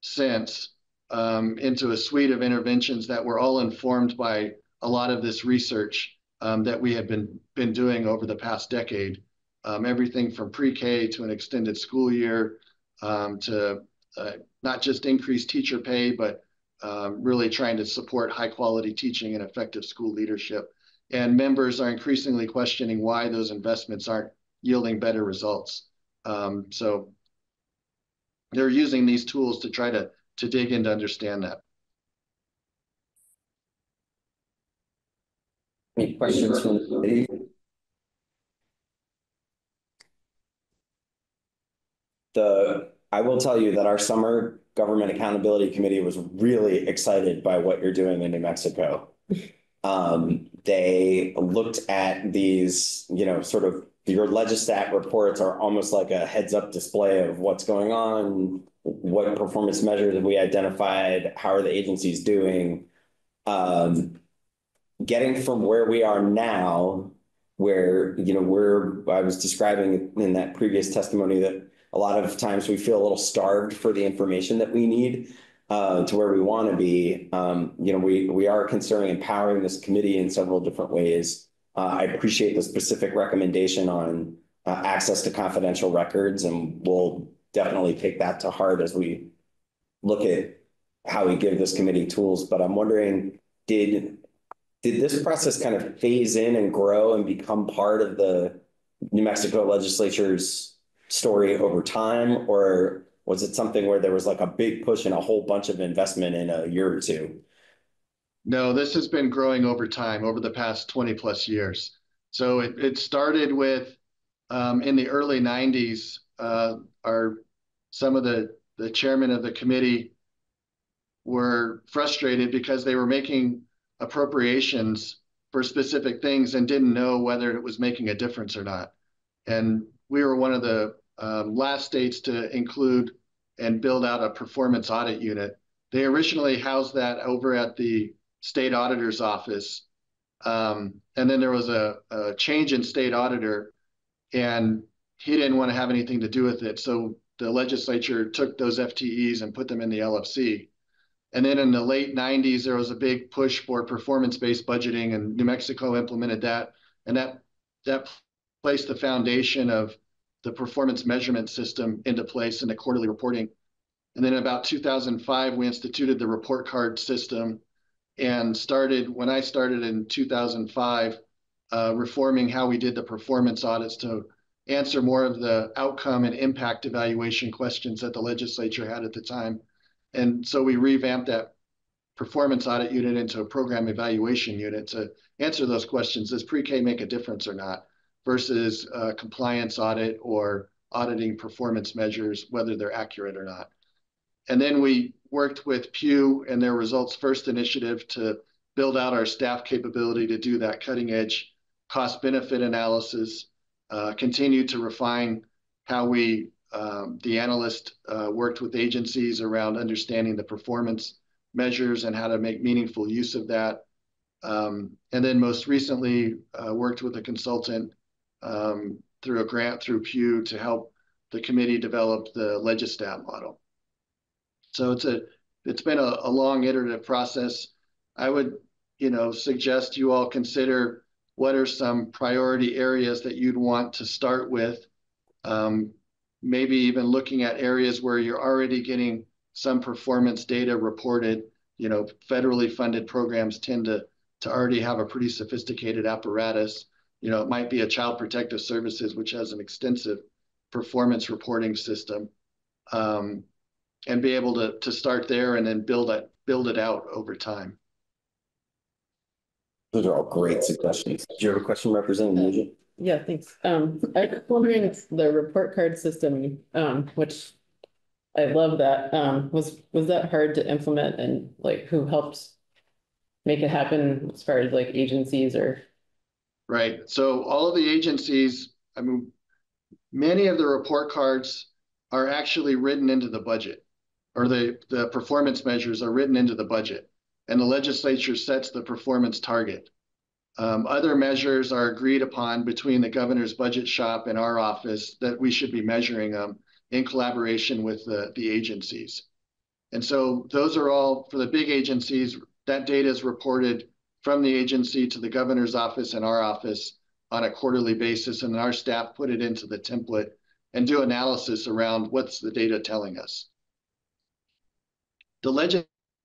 cents um, into a suite of interventions that were all informed by a lot of this research um, that we have been been doing over the past decade. Um, everything from pre-K to an extended school year um, to uh, not just increase teacher pay, but um, really trying to support high quality teaching and effective school leadership. And members are increasingly questioning why those investments aren't yielding better results. Um, so they're using these tools to try to, to dig in to understand that. Any questions from the committee? The, I will tell you that our summer Government Accountability Committee was really excited by what you're doing in New Mexico. Um, they looked at these, you know, sort of your LegisStat reports are almost like a heads up display of what's going on, what performance measures have we identified, how are the agencies doing. Um, getting from where we are now, where, you know, we're, I was describing in that previous testimony that a lot of times we feel a little starved for the information that we need uh, to where we want to be. Um, you know, we we are considering empowering this committee in several different ways. Uh, I appreciate the specific recommendation on uh, access to confidential records, and we'll definitely take that to heart as we look at how we give this committee tools. But I'm wondering, did did this process kind of phase in and grow and become part of the New Mexico legislature's story over time, or was it something where there was like a big push and a whole bunch of investment in a year or two? No, this has been growing over time, over the past 20 plus years. So it, it started with um, in the early 90s, uh, our some of the the chairman of the committee were frustrated because they were making appropriations for specific things and didn't know whether it was making a difference or not. And we were one of the um, last states to include and build out a performance audit unit. They originally housed that over at the state auditor's office. Um, and then there was a, a, change in state auditor, and he didn't want to have anything to do with it. So the legislature took those FTEs and put them in the LFC. And then in the late 90s, there was a big push for performance based budgeting, and New Mexico implemented that. And that, that placed the foundation of the performance measurement system into place in the quarterly reporting. And then in about 2005, we instituted the report card system and started, when I started in 2005, uh, reforming how we did the performance audits to answer more of the outcome and impact evaluation questions that the legislature had at the time. And so we revamped that performance audit unit into a program evaluation unit to answer those questions. Does pre-K make a difference or not? Versus a compliance audit or auditing performance measures, whether they're accurate or not. And then we worked with Pew and their results first initiative to build out our staff capability to do that cutting edge cost benefit analysis, uh, continue to refine how we, um, the analyst uh, worked with agencies around understanding the performance measures and how to make meaningful use of that. Um, and then most recently uh, worked with a consultant um, through a grant through Pew to help the committee develop the LegisStat model. So it's a it's been a, a long iterative process. I would, you know, suggest you all consider what are some priority areas that you'd want to start with. Um, maybe even looking at areas where you're already getting some performance data reported. You know, federally funded programs tend to to already have a pretty sophisticated apparatus. You know, it might be a child protective services, which has an extensive performance reporting system, um, and be able to to start there and then build it build it out over time. Those are all great suggestions. Do you have a question, Representative Nugent? Yeah, thanks. Um, I was wondering if the report card system, um, which I love that, um, was, was that hard to implement and like who helped make it happen as far as like agencies or? Right. So all of the agencies, I mean, many of the report cards are actually written into the budget or the, the performance measures are written into the budget and the legislature sets the performance target. Um, other measures are agreed upon between the governor's budget shop and our office that we should be measuring them in collaboration with the, the agencies. And so those are all for the big agencies, that data is reported from the agency to the governor's office and our office on a quarterly basis. And our staff put it into the template and do analysis around what's the data telling us. The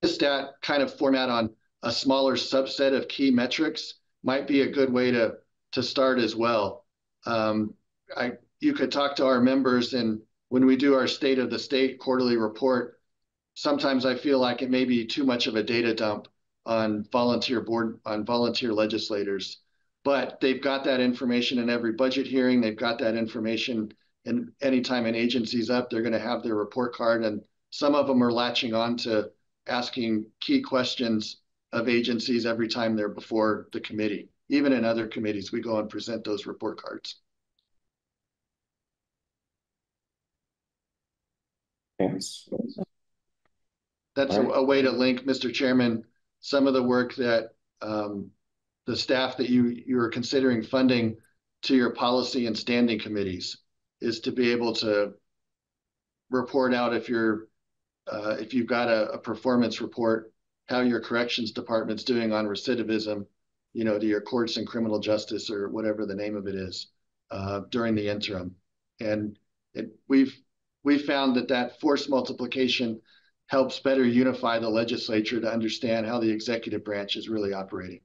LegisStat kind of format on a smaller subset of key metrics might be a good way to, to start as well. Um, I, you could talk to our members and when we do our state of the state quarterly report, sometimes I feel like it may be too much of a data dump on volunteer board, on volunteer legislators. But they've got that information in every budget hearing. They've got that information and anytime an agency's up, they're going to have their report card. And some of them are latching on to asking key questions of agencies every time they're before the committee. Even in other committees, we go and present those report cards. Thanks. That's a, a way to link, Mr. Chairman, some of the work that um, the staff that you you are considering funding to your policy and standing committees is to be able to report out if you're uh, if you've got a, a performance report how your corrections department's doing on recidivism, you know, to your courts and criminal justice or whatever the name of it is uh, during the interim. And it, we've we found that that force multiplication helps better unify the legislature to understand how the executive branch is really operating.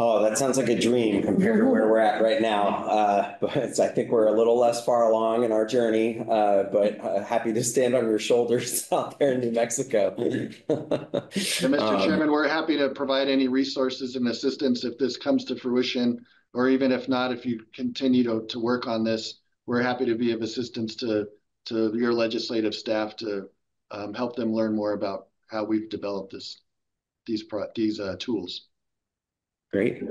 Oh, that sounds like a dream compared to where we're at right now. Uh, but I think we're a little less far along in our journey, uh, but uh, happy to stand on your shoulders out there in New Mexico. and Mr. Um, Chairman, we're happy to provide any resources and assistance if this comes to fruition, or even if not, if you continue to, to work on this, we're happy to be of assistance to, to your legislative staff to um, help them learn more about how we've developed this, these, these uh, tools. Great.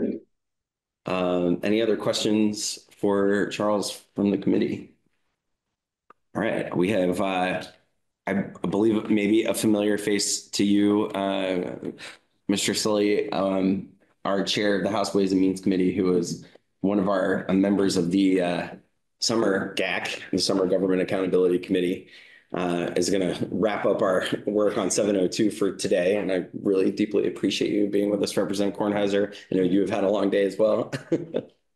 Um, any other questions for Charles from the committee? All right, we have, uh, I believe maybe a familiar face to you, uh, Mr. Sallee, um, our chair of the House Ways and Means Committee, who is one of our members of the uh, summer GAC, the Summer Government Accountability Committee uh, is going to wrap up our work on 702 for today. And I really deeply appreciate you being with us, Representative Kornheiser. I know you have had a long day as well.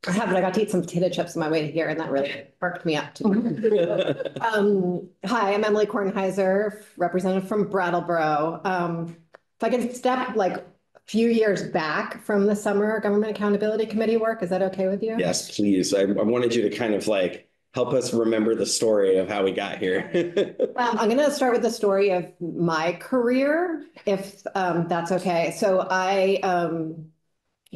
I have, but I got to eat some potato chips on my way here, and that really perked me up. um, hi, I'm Emily Kornheiser, representative from Brattleboro. Um, if I can step like few years back from the summer government accountability committee work, is that okay with you? Yes, please. I, I wanted you to kind of like help us remember the story of how we got here. um, I'm going to start with the story of my career, if um, that's okay. So I um,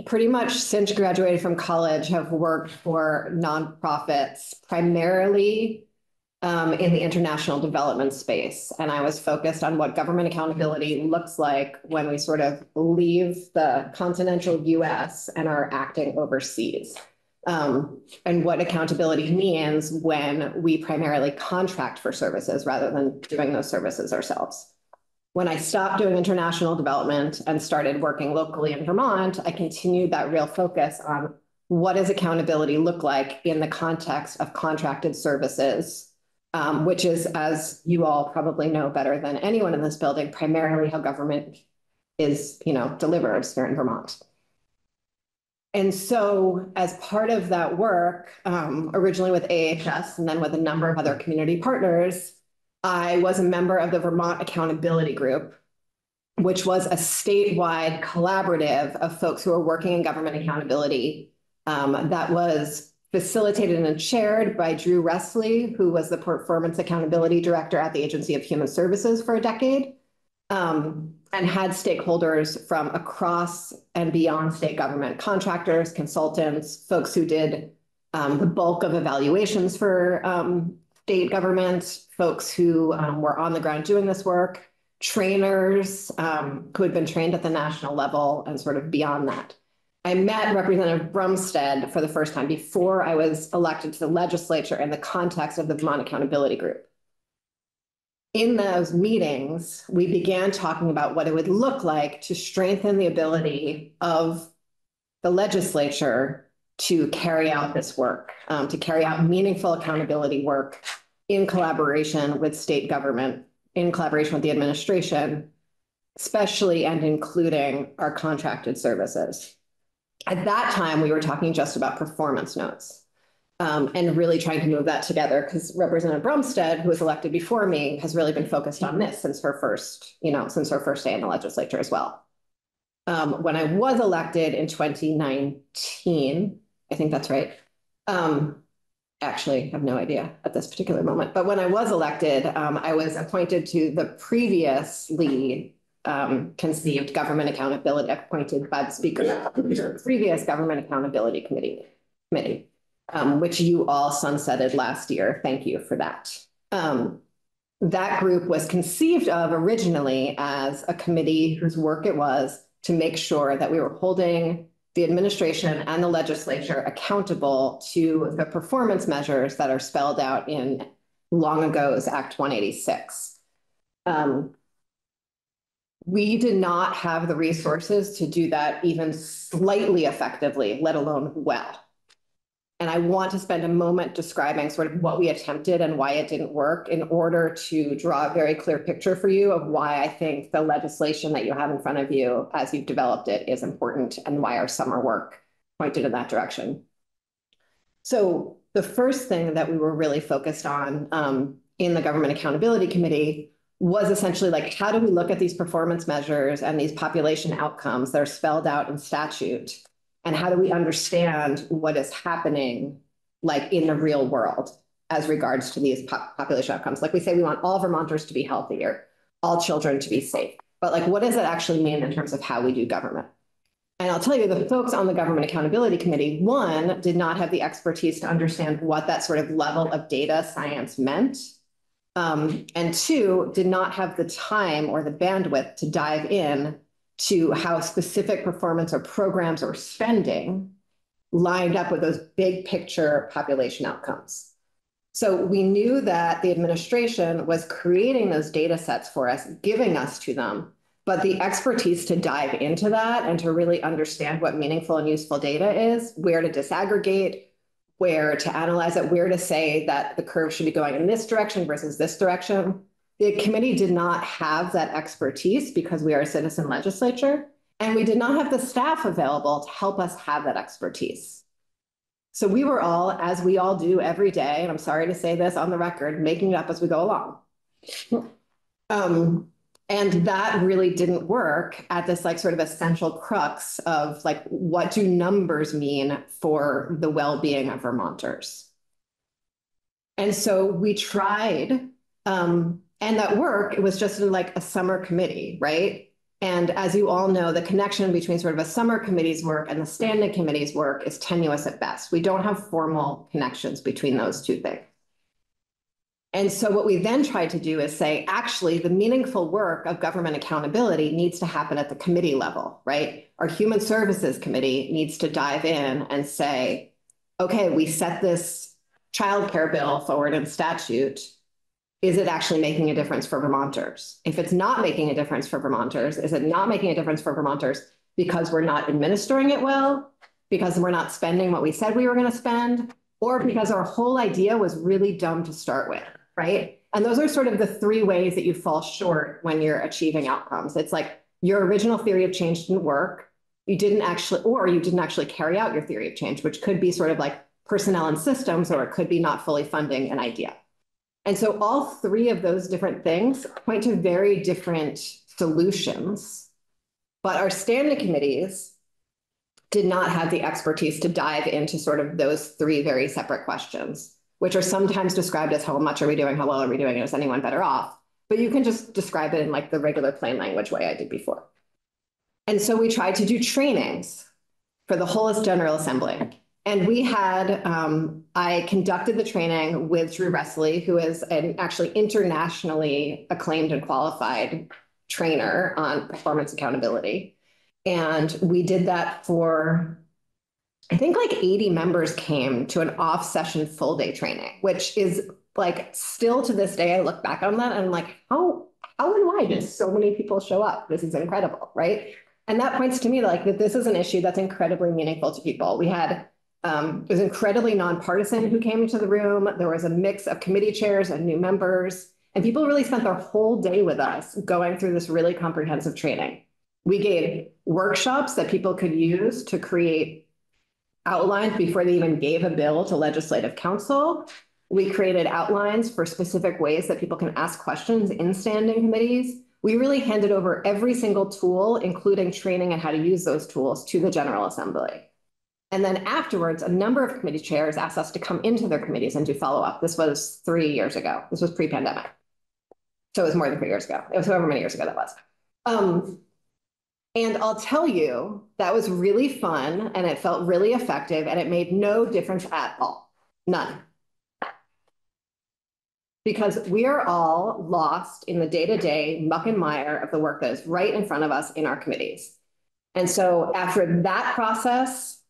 pretty much since graduated from college have worked for nonprofits, primarily um, in the international development space. And I was focused on what government accountability looks like when we sort of leave the continental US and are acting overseas um, and what accountability means when we primarily contract for services rather than doing those services ourselves. When I stopped doing international development and started working locally in Vermont, I continued that real focus on what does accountability look like in the context of contracted services, um, which is, as you all probably know better than anyone in this building, primarily how government is, you know, delivered here in Vermont. And so as part of that work, um, originally with AHS and then with a number of other community partners, I was a member of the Vermont Accountability Group, which was a statewide collaborative of folks who are working in government accountability um, that was facilitated and chaired by Drew Resley, who was the Performance Accountability Director at the Agency of Human Services for a decade. Um, and had stakeholders from across and beyond state government, contractors, consultants, folks who did um, the bulk of evaluations for um, state governments, folks who um, were on the ground doing this work, trainers um, who had been trained at the national level and sort of beyond that. I met Representative Brumsted for the first time before I was elected to the legislature in the context of the Vermont Accountability Group in those meetings, we began talking about what it would look like to strengthen the ability of the legislature to carry out this work, um, to carry out meaningful accountability work in collaboration with state government, in collaboration with the administration, especially and including our contracted services. At that time, we were talking just about performance notes um, and really trying to move that together because Representative Brumsted, who was elected before me, has really been focused on this since her first, you know, since her first day in the legislature as well. Um, when I was elected in 2019, I think that's right. Um, actually, I have no idea at this particular moment. But when I was elected, um, I was appointed to the previously um, conceived government accountability, appointed by the Speaker, previous government accountability committee. committee um, which you all sunsetted last year. Thank you for that. Um, that group was conceived of originally as a committee whose work it was to make sure that we were holding the administration and the legislature accountable to the performance measures that are spelled out in long ago's Act 186. Um, we did not have the resources to do that even slightly effectively, let alone well. And I want to spend a moment describing sort of what we attempted and why it didn't work in order to draw a very clear picture for you of why I think the legislation that you have in front of you as you've developed it is important and why our summer work pointed in that direction. So the first thing that we were really focused on um, in the Government Accountability Committee was essentially like, how do we look at these performance measures and these population outcomes that are spelled out in statute? And how do we understand what is happening like in the real world as regards to these population outcomes? Like we say we want all vermonters to be healthier all children to be safe. But like what does it actually mean in terms of how we do government? And I'll tell you, the folks on the Government Accountability Committee, one, did not have the expertise to understand what that sort of level of data science meant. Um, and two, did not have the time or the bandwidth to dive in to how specific performance or programs or spending lined up with those big picture population outcomes. So we knew that the administration was creating those data sets for us, giving us to them, but the expertise to dive into that and to really understand what meaningful and useful data is, where to disaggregate, where to analyze it, where to say that the curve should be going in this direction versus this direction, the committee did not have that expertise because we are a citizen legislature, and we did not have the staff available to help us have that expertise. So we were all, as we all do every day, and I'm sorry to say this on the record, making it up as we go along. um, and that really didn't work at this like sort of essential crux of like, what do numbers mean for the well-being of Vermonters? And so we tried um, and that work, it was just in like a summer committee, right? And as you all know, the connection between sort of a summer committee's work and the standing committee's work is tenuous at best. We don't have formal connections between those two things. And so what we then tried to do is say, actually, the meaningful work of government accountability needs to happen at the committee level, right? Our Human Services Committee needs to dive in and say, okay, we set this childcare bill forward in statute is it actually making a difference for Vermonters? If it's not making a difference for Vermonters, is it not making a difference for Vermonters because we're not administering it well, because we're not spending what we said we were going to spend, or because our whole idea was really dumb to start with, right? And those are sort of the three ways that you fall short when you're achieving outcomes. It's like your original theory of change didn't work. You didn't actually, or you didn't actually carry out your theory of change, which could be sort of like personnel and systems, or it could be not fully funding an idea. And so all three of those different things point to very different solutions. But our standing committees did not have the expertise to dive into sort of those three very separate questions, which are sometimes described as how much are we doing, how well are we doing, is anyone better off? but you can just describe it in like the regular plain language way I did before. And so we tried to do trainings for the whole General Assembly. And we had, um, I conducted the training with Drew Wesley, who is an actually internationally acclaimed and qualified trainer on performance accountability. And we did that for, I think like 80 members came to an off session full day training, which is like still to this day, I look back on that and I'm like, how, how and why did so many people show up? This is incredible, right? And that points to me like that this is an issue that's incredibly meaningful to people. We had um, it was incredibly nonpartisan who came into the room. There was a mix of committee chairs and new members, and people really spent their whole day with us going through this really comprehensive training. We gave workshops that people could use to create outlines before they even gave a bill to legislative counsel. We created outlines for specific ways that people can ask questions in standing committees. We really handed over every single tool, including training and how to use those tools to the General Assembly. And then afterwards, a number of committee chairs asked us to come into their committees and do follow-up. This was three years ago. This was pre-pandemic. So it was more than three years ago. It was however many years ago that was. Um, and I'll tell you, that was really fun and it felt really effective and it made no difference at all. None. Because we are all lost in the day-to-day muck and mire of the work that is right in front of us in our committees. And so after that process,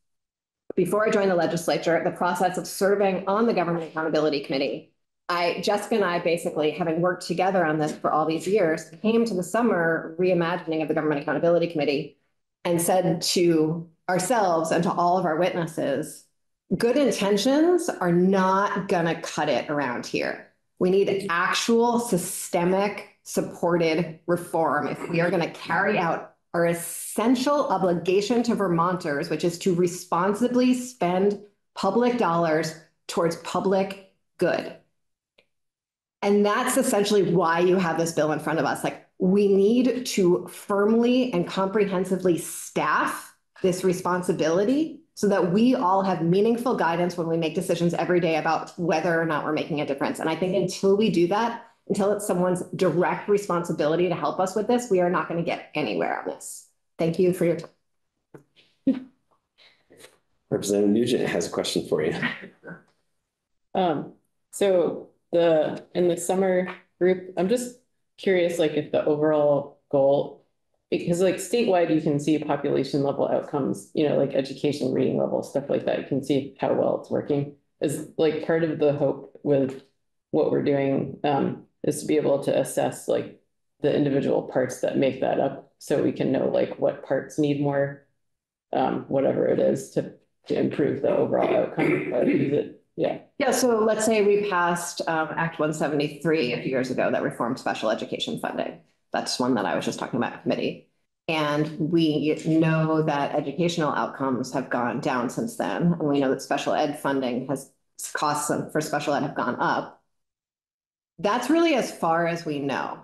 before I joined the legislature, the process of serving on the Government Accountability Committee, I, Jessica and I basically, having worked together on this for all these years, came to the summer reimagining of the Government Accountability Committee and said to ourselves and to all of our witnesses, good intentions are not going to cut it around here. We need actual systemic supported reform if we are going to carry out our essential obligation to Vermonters, which is to responsibly spend public dollars towards public good. And that's essentially why you have this bill in front of us. Like, we need to firmly and comprehensively staff this responsibility so that we all have meaningful guidance when we make decisions every day about whether or not we're making a difference. And I think until we do that, until it's someone's direct responsibility to help us with this, we are not going to get anywhere on this. Thank you for your time. Representative Nugent has a question for you. Um, so the, in the summer group, I'm just curious, like if the overall goal, because like statewide, you can see population level outcomes, you know, like education, reading level, stuff like that. You can see how well it's working. Is like part of the hope with what we're doing um, is to be able to assess like the individual parts that make that up so we can know like what parts need more um, whatever it is to, to improve the overall outcome. But is it, yeah. Yeah, so let's say we passed um, Act 173 a few years ago that reformed special education funding. That's one that I was just talking about committee. And we know that educational outcomes have gone down since then. And we know that special ed funding has costs for special ed have gone up. That's really as far as we know.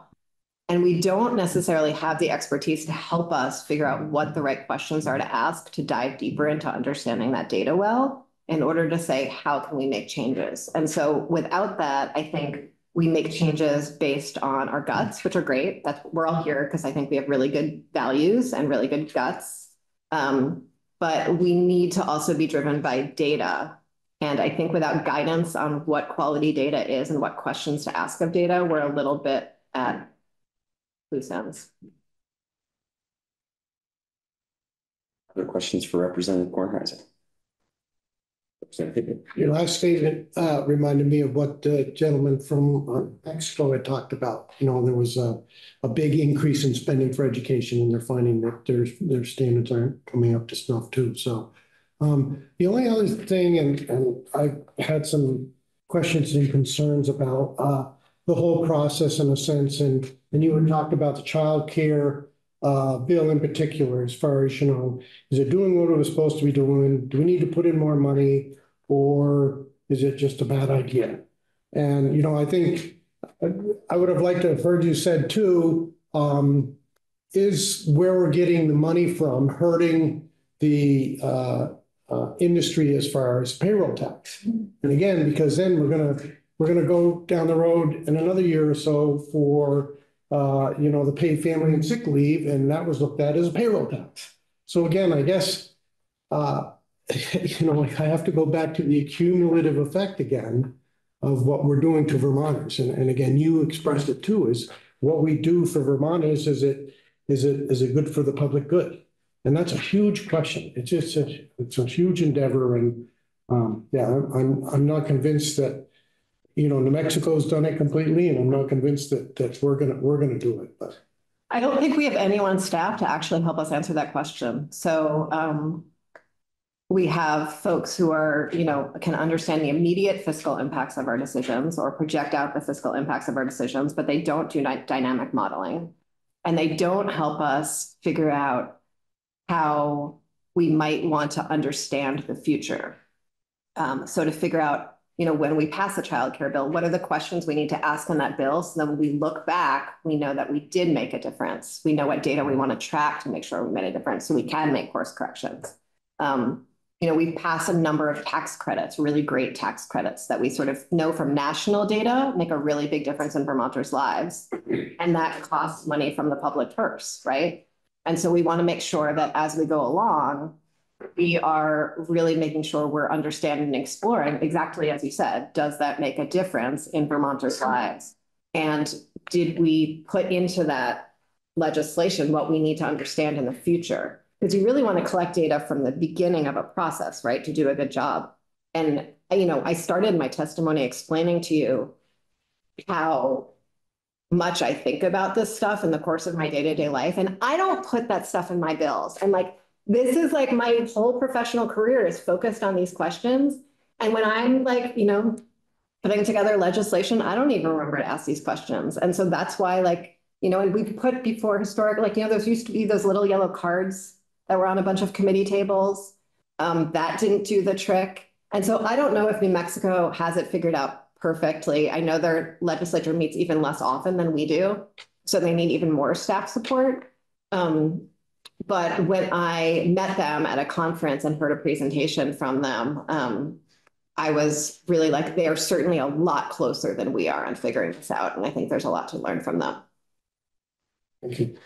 And we don't necessarily have the expertise to help us figure out what the right questions are to ask to dive deeper into understanding that data well in order to say, how can we make changes? And so without that, I think we make changes based on our guts, which are great. That's we're all here because I think we have really good values and really good guts. Um, but we need to also be driven by data and I think without guidance on what quality data is and what questions to ask of data, we're a little bit at loose ends. Other questions for Representative Kornheiser? Your last statement uh, reminded me of what the gentleman from uh, Expo had talked about. You know, there was a, a big increase in spending for education and they're finding that their, their standards aren't coming up to snuff too. So um, the only other thing, and, and I had some questions and concerns about uh, the whole process in a sense, and, and you had talked about the child care uh, bill in particular, as far as, you know, is it doing what it was supposed to be doing? Do we need to put in more money? Or is it just a bad idea? And, you know, I think I would have liked to have heard you said too, um, is where we're getting the money from hurting the uh, uh, industry as far as payroll tax. And again, because then we're gonna, we're gonna go down the road in another year or so for, uh, you know, the paid family and sick leave, and that was looked at as a payroll tax. So again, I guess, you know, I have to go back to the cumulative effect again of what we're doing to Vermonters. And, and again, you expressed it too, is what we do for Vermonters, is it, is it, is it good for the public good? And that's a huge question. It's just, a- it's a huge endeavor and, um, yeah, I'm, I'm, not convinced that, you know, New Mexico's done it completely and I'm not convinced that, that we're gonna, we're gonna do it, but. I don't think we have anyone staff to actually help us answer that question. So um. We have folks who are, you know, can understand the immediate fiscal impacts of our decisions or project out the fiscal impacts of our decisions, but they don't do dy- dynamic modeling. And they don't help us figure out how we might want to understand the future. Um, so to figure out, you know, when we pass a childcare bill, what are the questions we need to ask in that bill? So then when we look back, we know that we did make a difference. We know what data we want to track to make sure we made a difference, so we can make course corrections. Um, you know, we've passed a number of tax credits, really great tax credits that we sort of know from national data make a really big difference in Vermonters' lives. And that costs money from the public purse, right? And so we want to make sure that as we go along, we are really making sure we're understanding and exploring exactly as you said, does that make a difference in Vermonters' lives? And did we put into that legislation what we need to understand in the future? Because you really want to collect data from the beginning of a process, right, to do a good job. And, you know, I started my testimony explaining to you how much I think about this stuff in the course of my day-to-day life. And I don't put that stuff in my bills. And like, this is like my whole professional career is focused on these questions. And when I'm like, you know, putting together legislation, I don't even remember to ask these questions. And so that's why like, you know, and we put before historic, like, you know, those used to be those little yellow cards that were on a bunch of committee tables. Um, that didn't do the trick. And so I don't know if New Mexico has it figured out perfectly. I know their legislature meets even less often than we do. So they need even more staff support. Um, but when I met them at a conference and heard a presentation from them, um, I was really like, they are certainly a lot closer than we are on figuring this out. And I think there's a lot to learn from them. Thank you.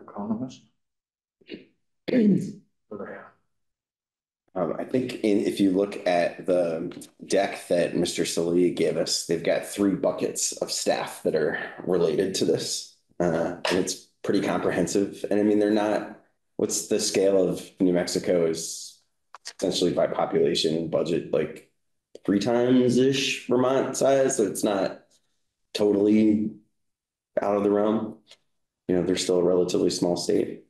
Economist. Um, I think in, if you look at the deck that Mr. Sallee gave us, they've got three buckets of staff that are related to this. Uh, and it's pretty comprehensive. And I mean, they're not, what's the scale of New Mexico is essentially by population and budget, like three times-ish Vermont size. So it's not totally out of the realm. You know, they're still a relatively small state.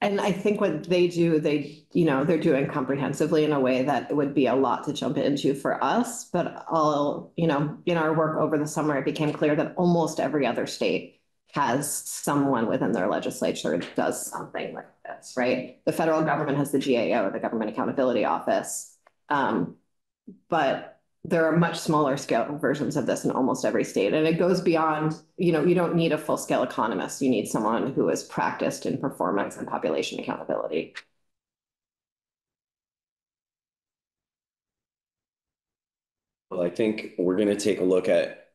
And I think what they do, they, you know, they're doing comprehensively in a way that would be a lot to jump into for us. But all, you know, in our work over the summer, it became clear that almost every other state has someone within their legislature that does something like this, right? The federal government has the GAO, the Government Accountability Office. Um, but there are much smaller scale versions of this in almost every state. And it goes beyond, you know, you don't need a full scale economist. You need someone who is practiced in performance and population accountability. Well, I think we're gonna take a look at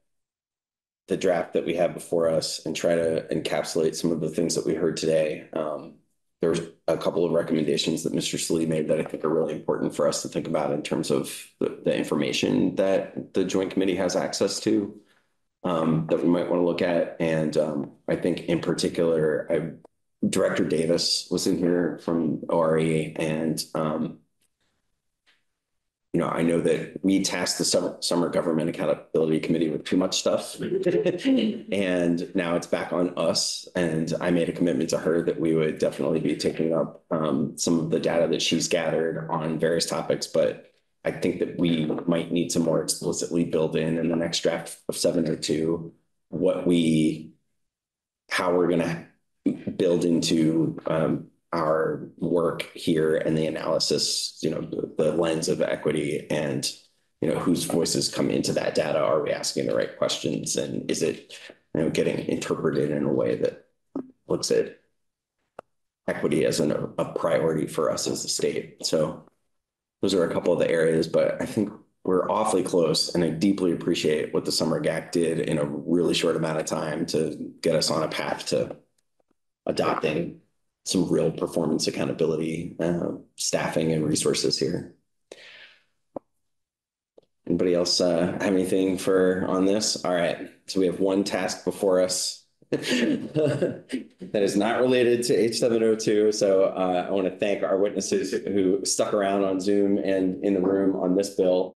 the draft that we have before us and try to encapsulate some of the things that we heard today. Um, there's a couple of recommendations that Mr. Sallee made that I think are really important for us to think about in terms of the, the information that the joint committee has access to um, that we might want to look at. And um, I think in particular, I, Director Davis was in here from ORE and um, you know, I know that we tasked the summer, summer government accountability committee with too much stuff. and now it's back on us. And I made a commitment to her that we would definitely be taking up um, some of the data that she's gathered on various topics. But I think that we might need to more explicitly build in in the next draft of 702 what we, how we're going to build into um, our work here and the analysis, you know, the, lens of equity and, you know, whose voices come into that data? Are we asking the right questions? And is it, you know, getting interpreted in a way that looks at equity as an, a priority for us as a state. So those are a couple of the areas, but I think we're awfully close and I deeply appreciate what the summer GAC did in a really short amount of time to get us on a path to adopting some real performance accountability, uh, staffing and resources here. Anybody else uh, have anything for on this? All right, so we have one task before us that is not related to H702. So uh, I want to thank our witnesses who stuck around on Zoom and in the room on this bill.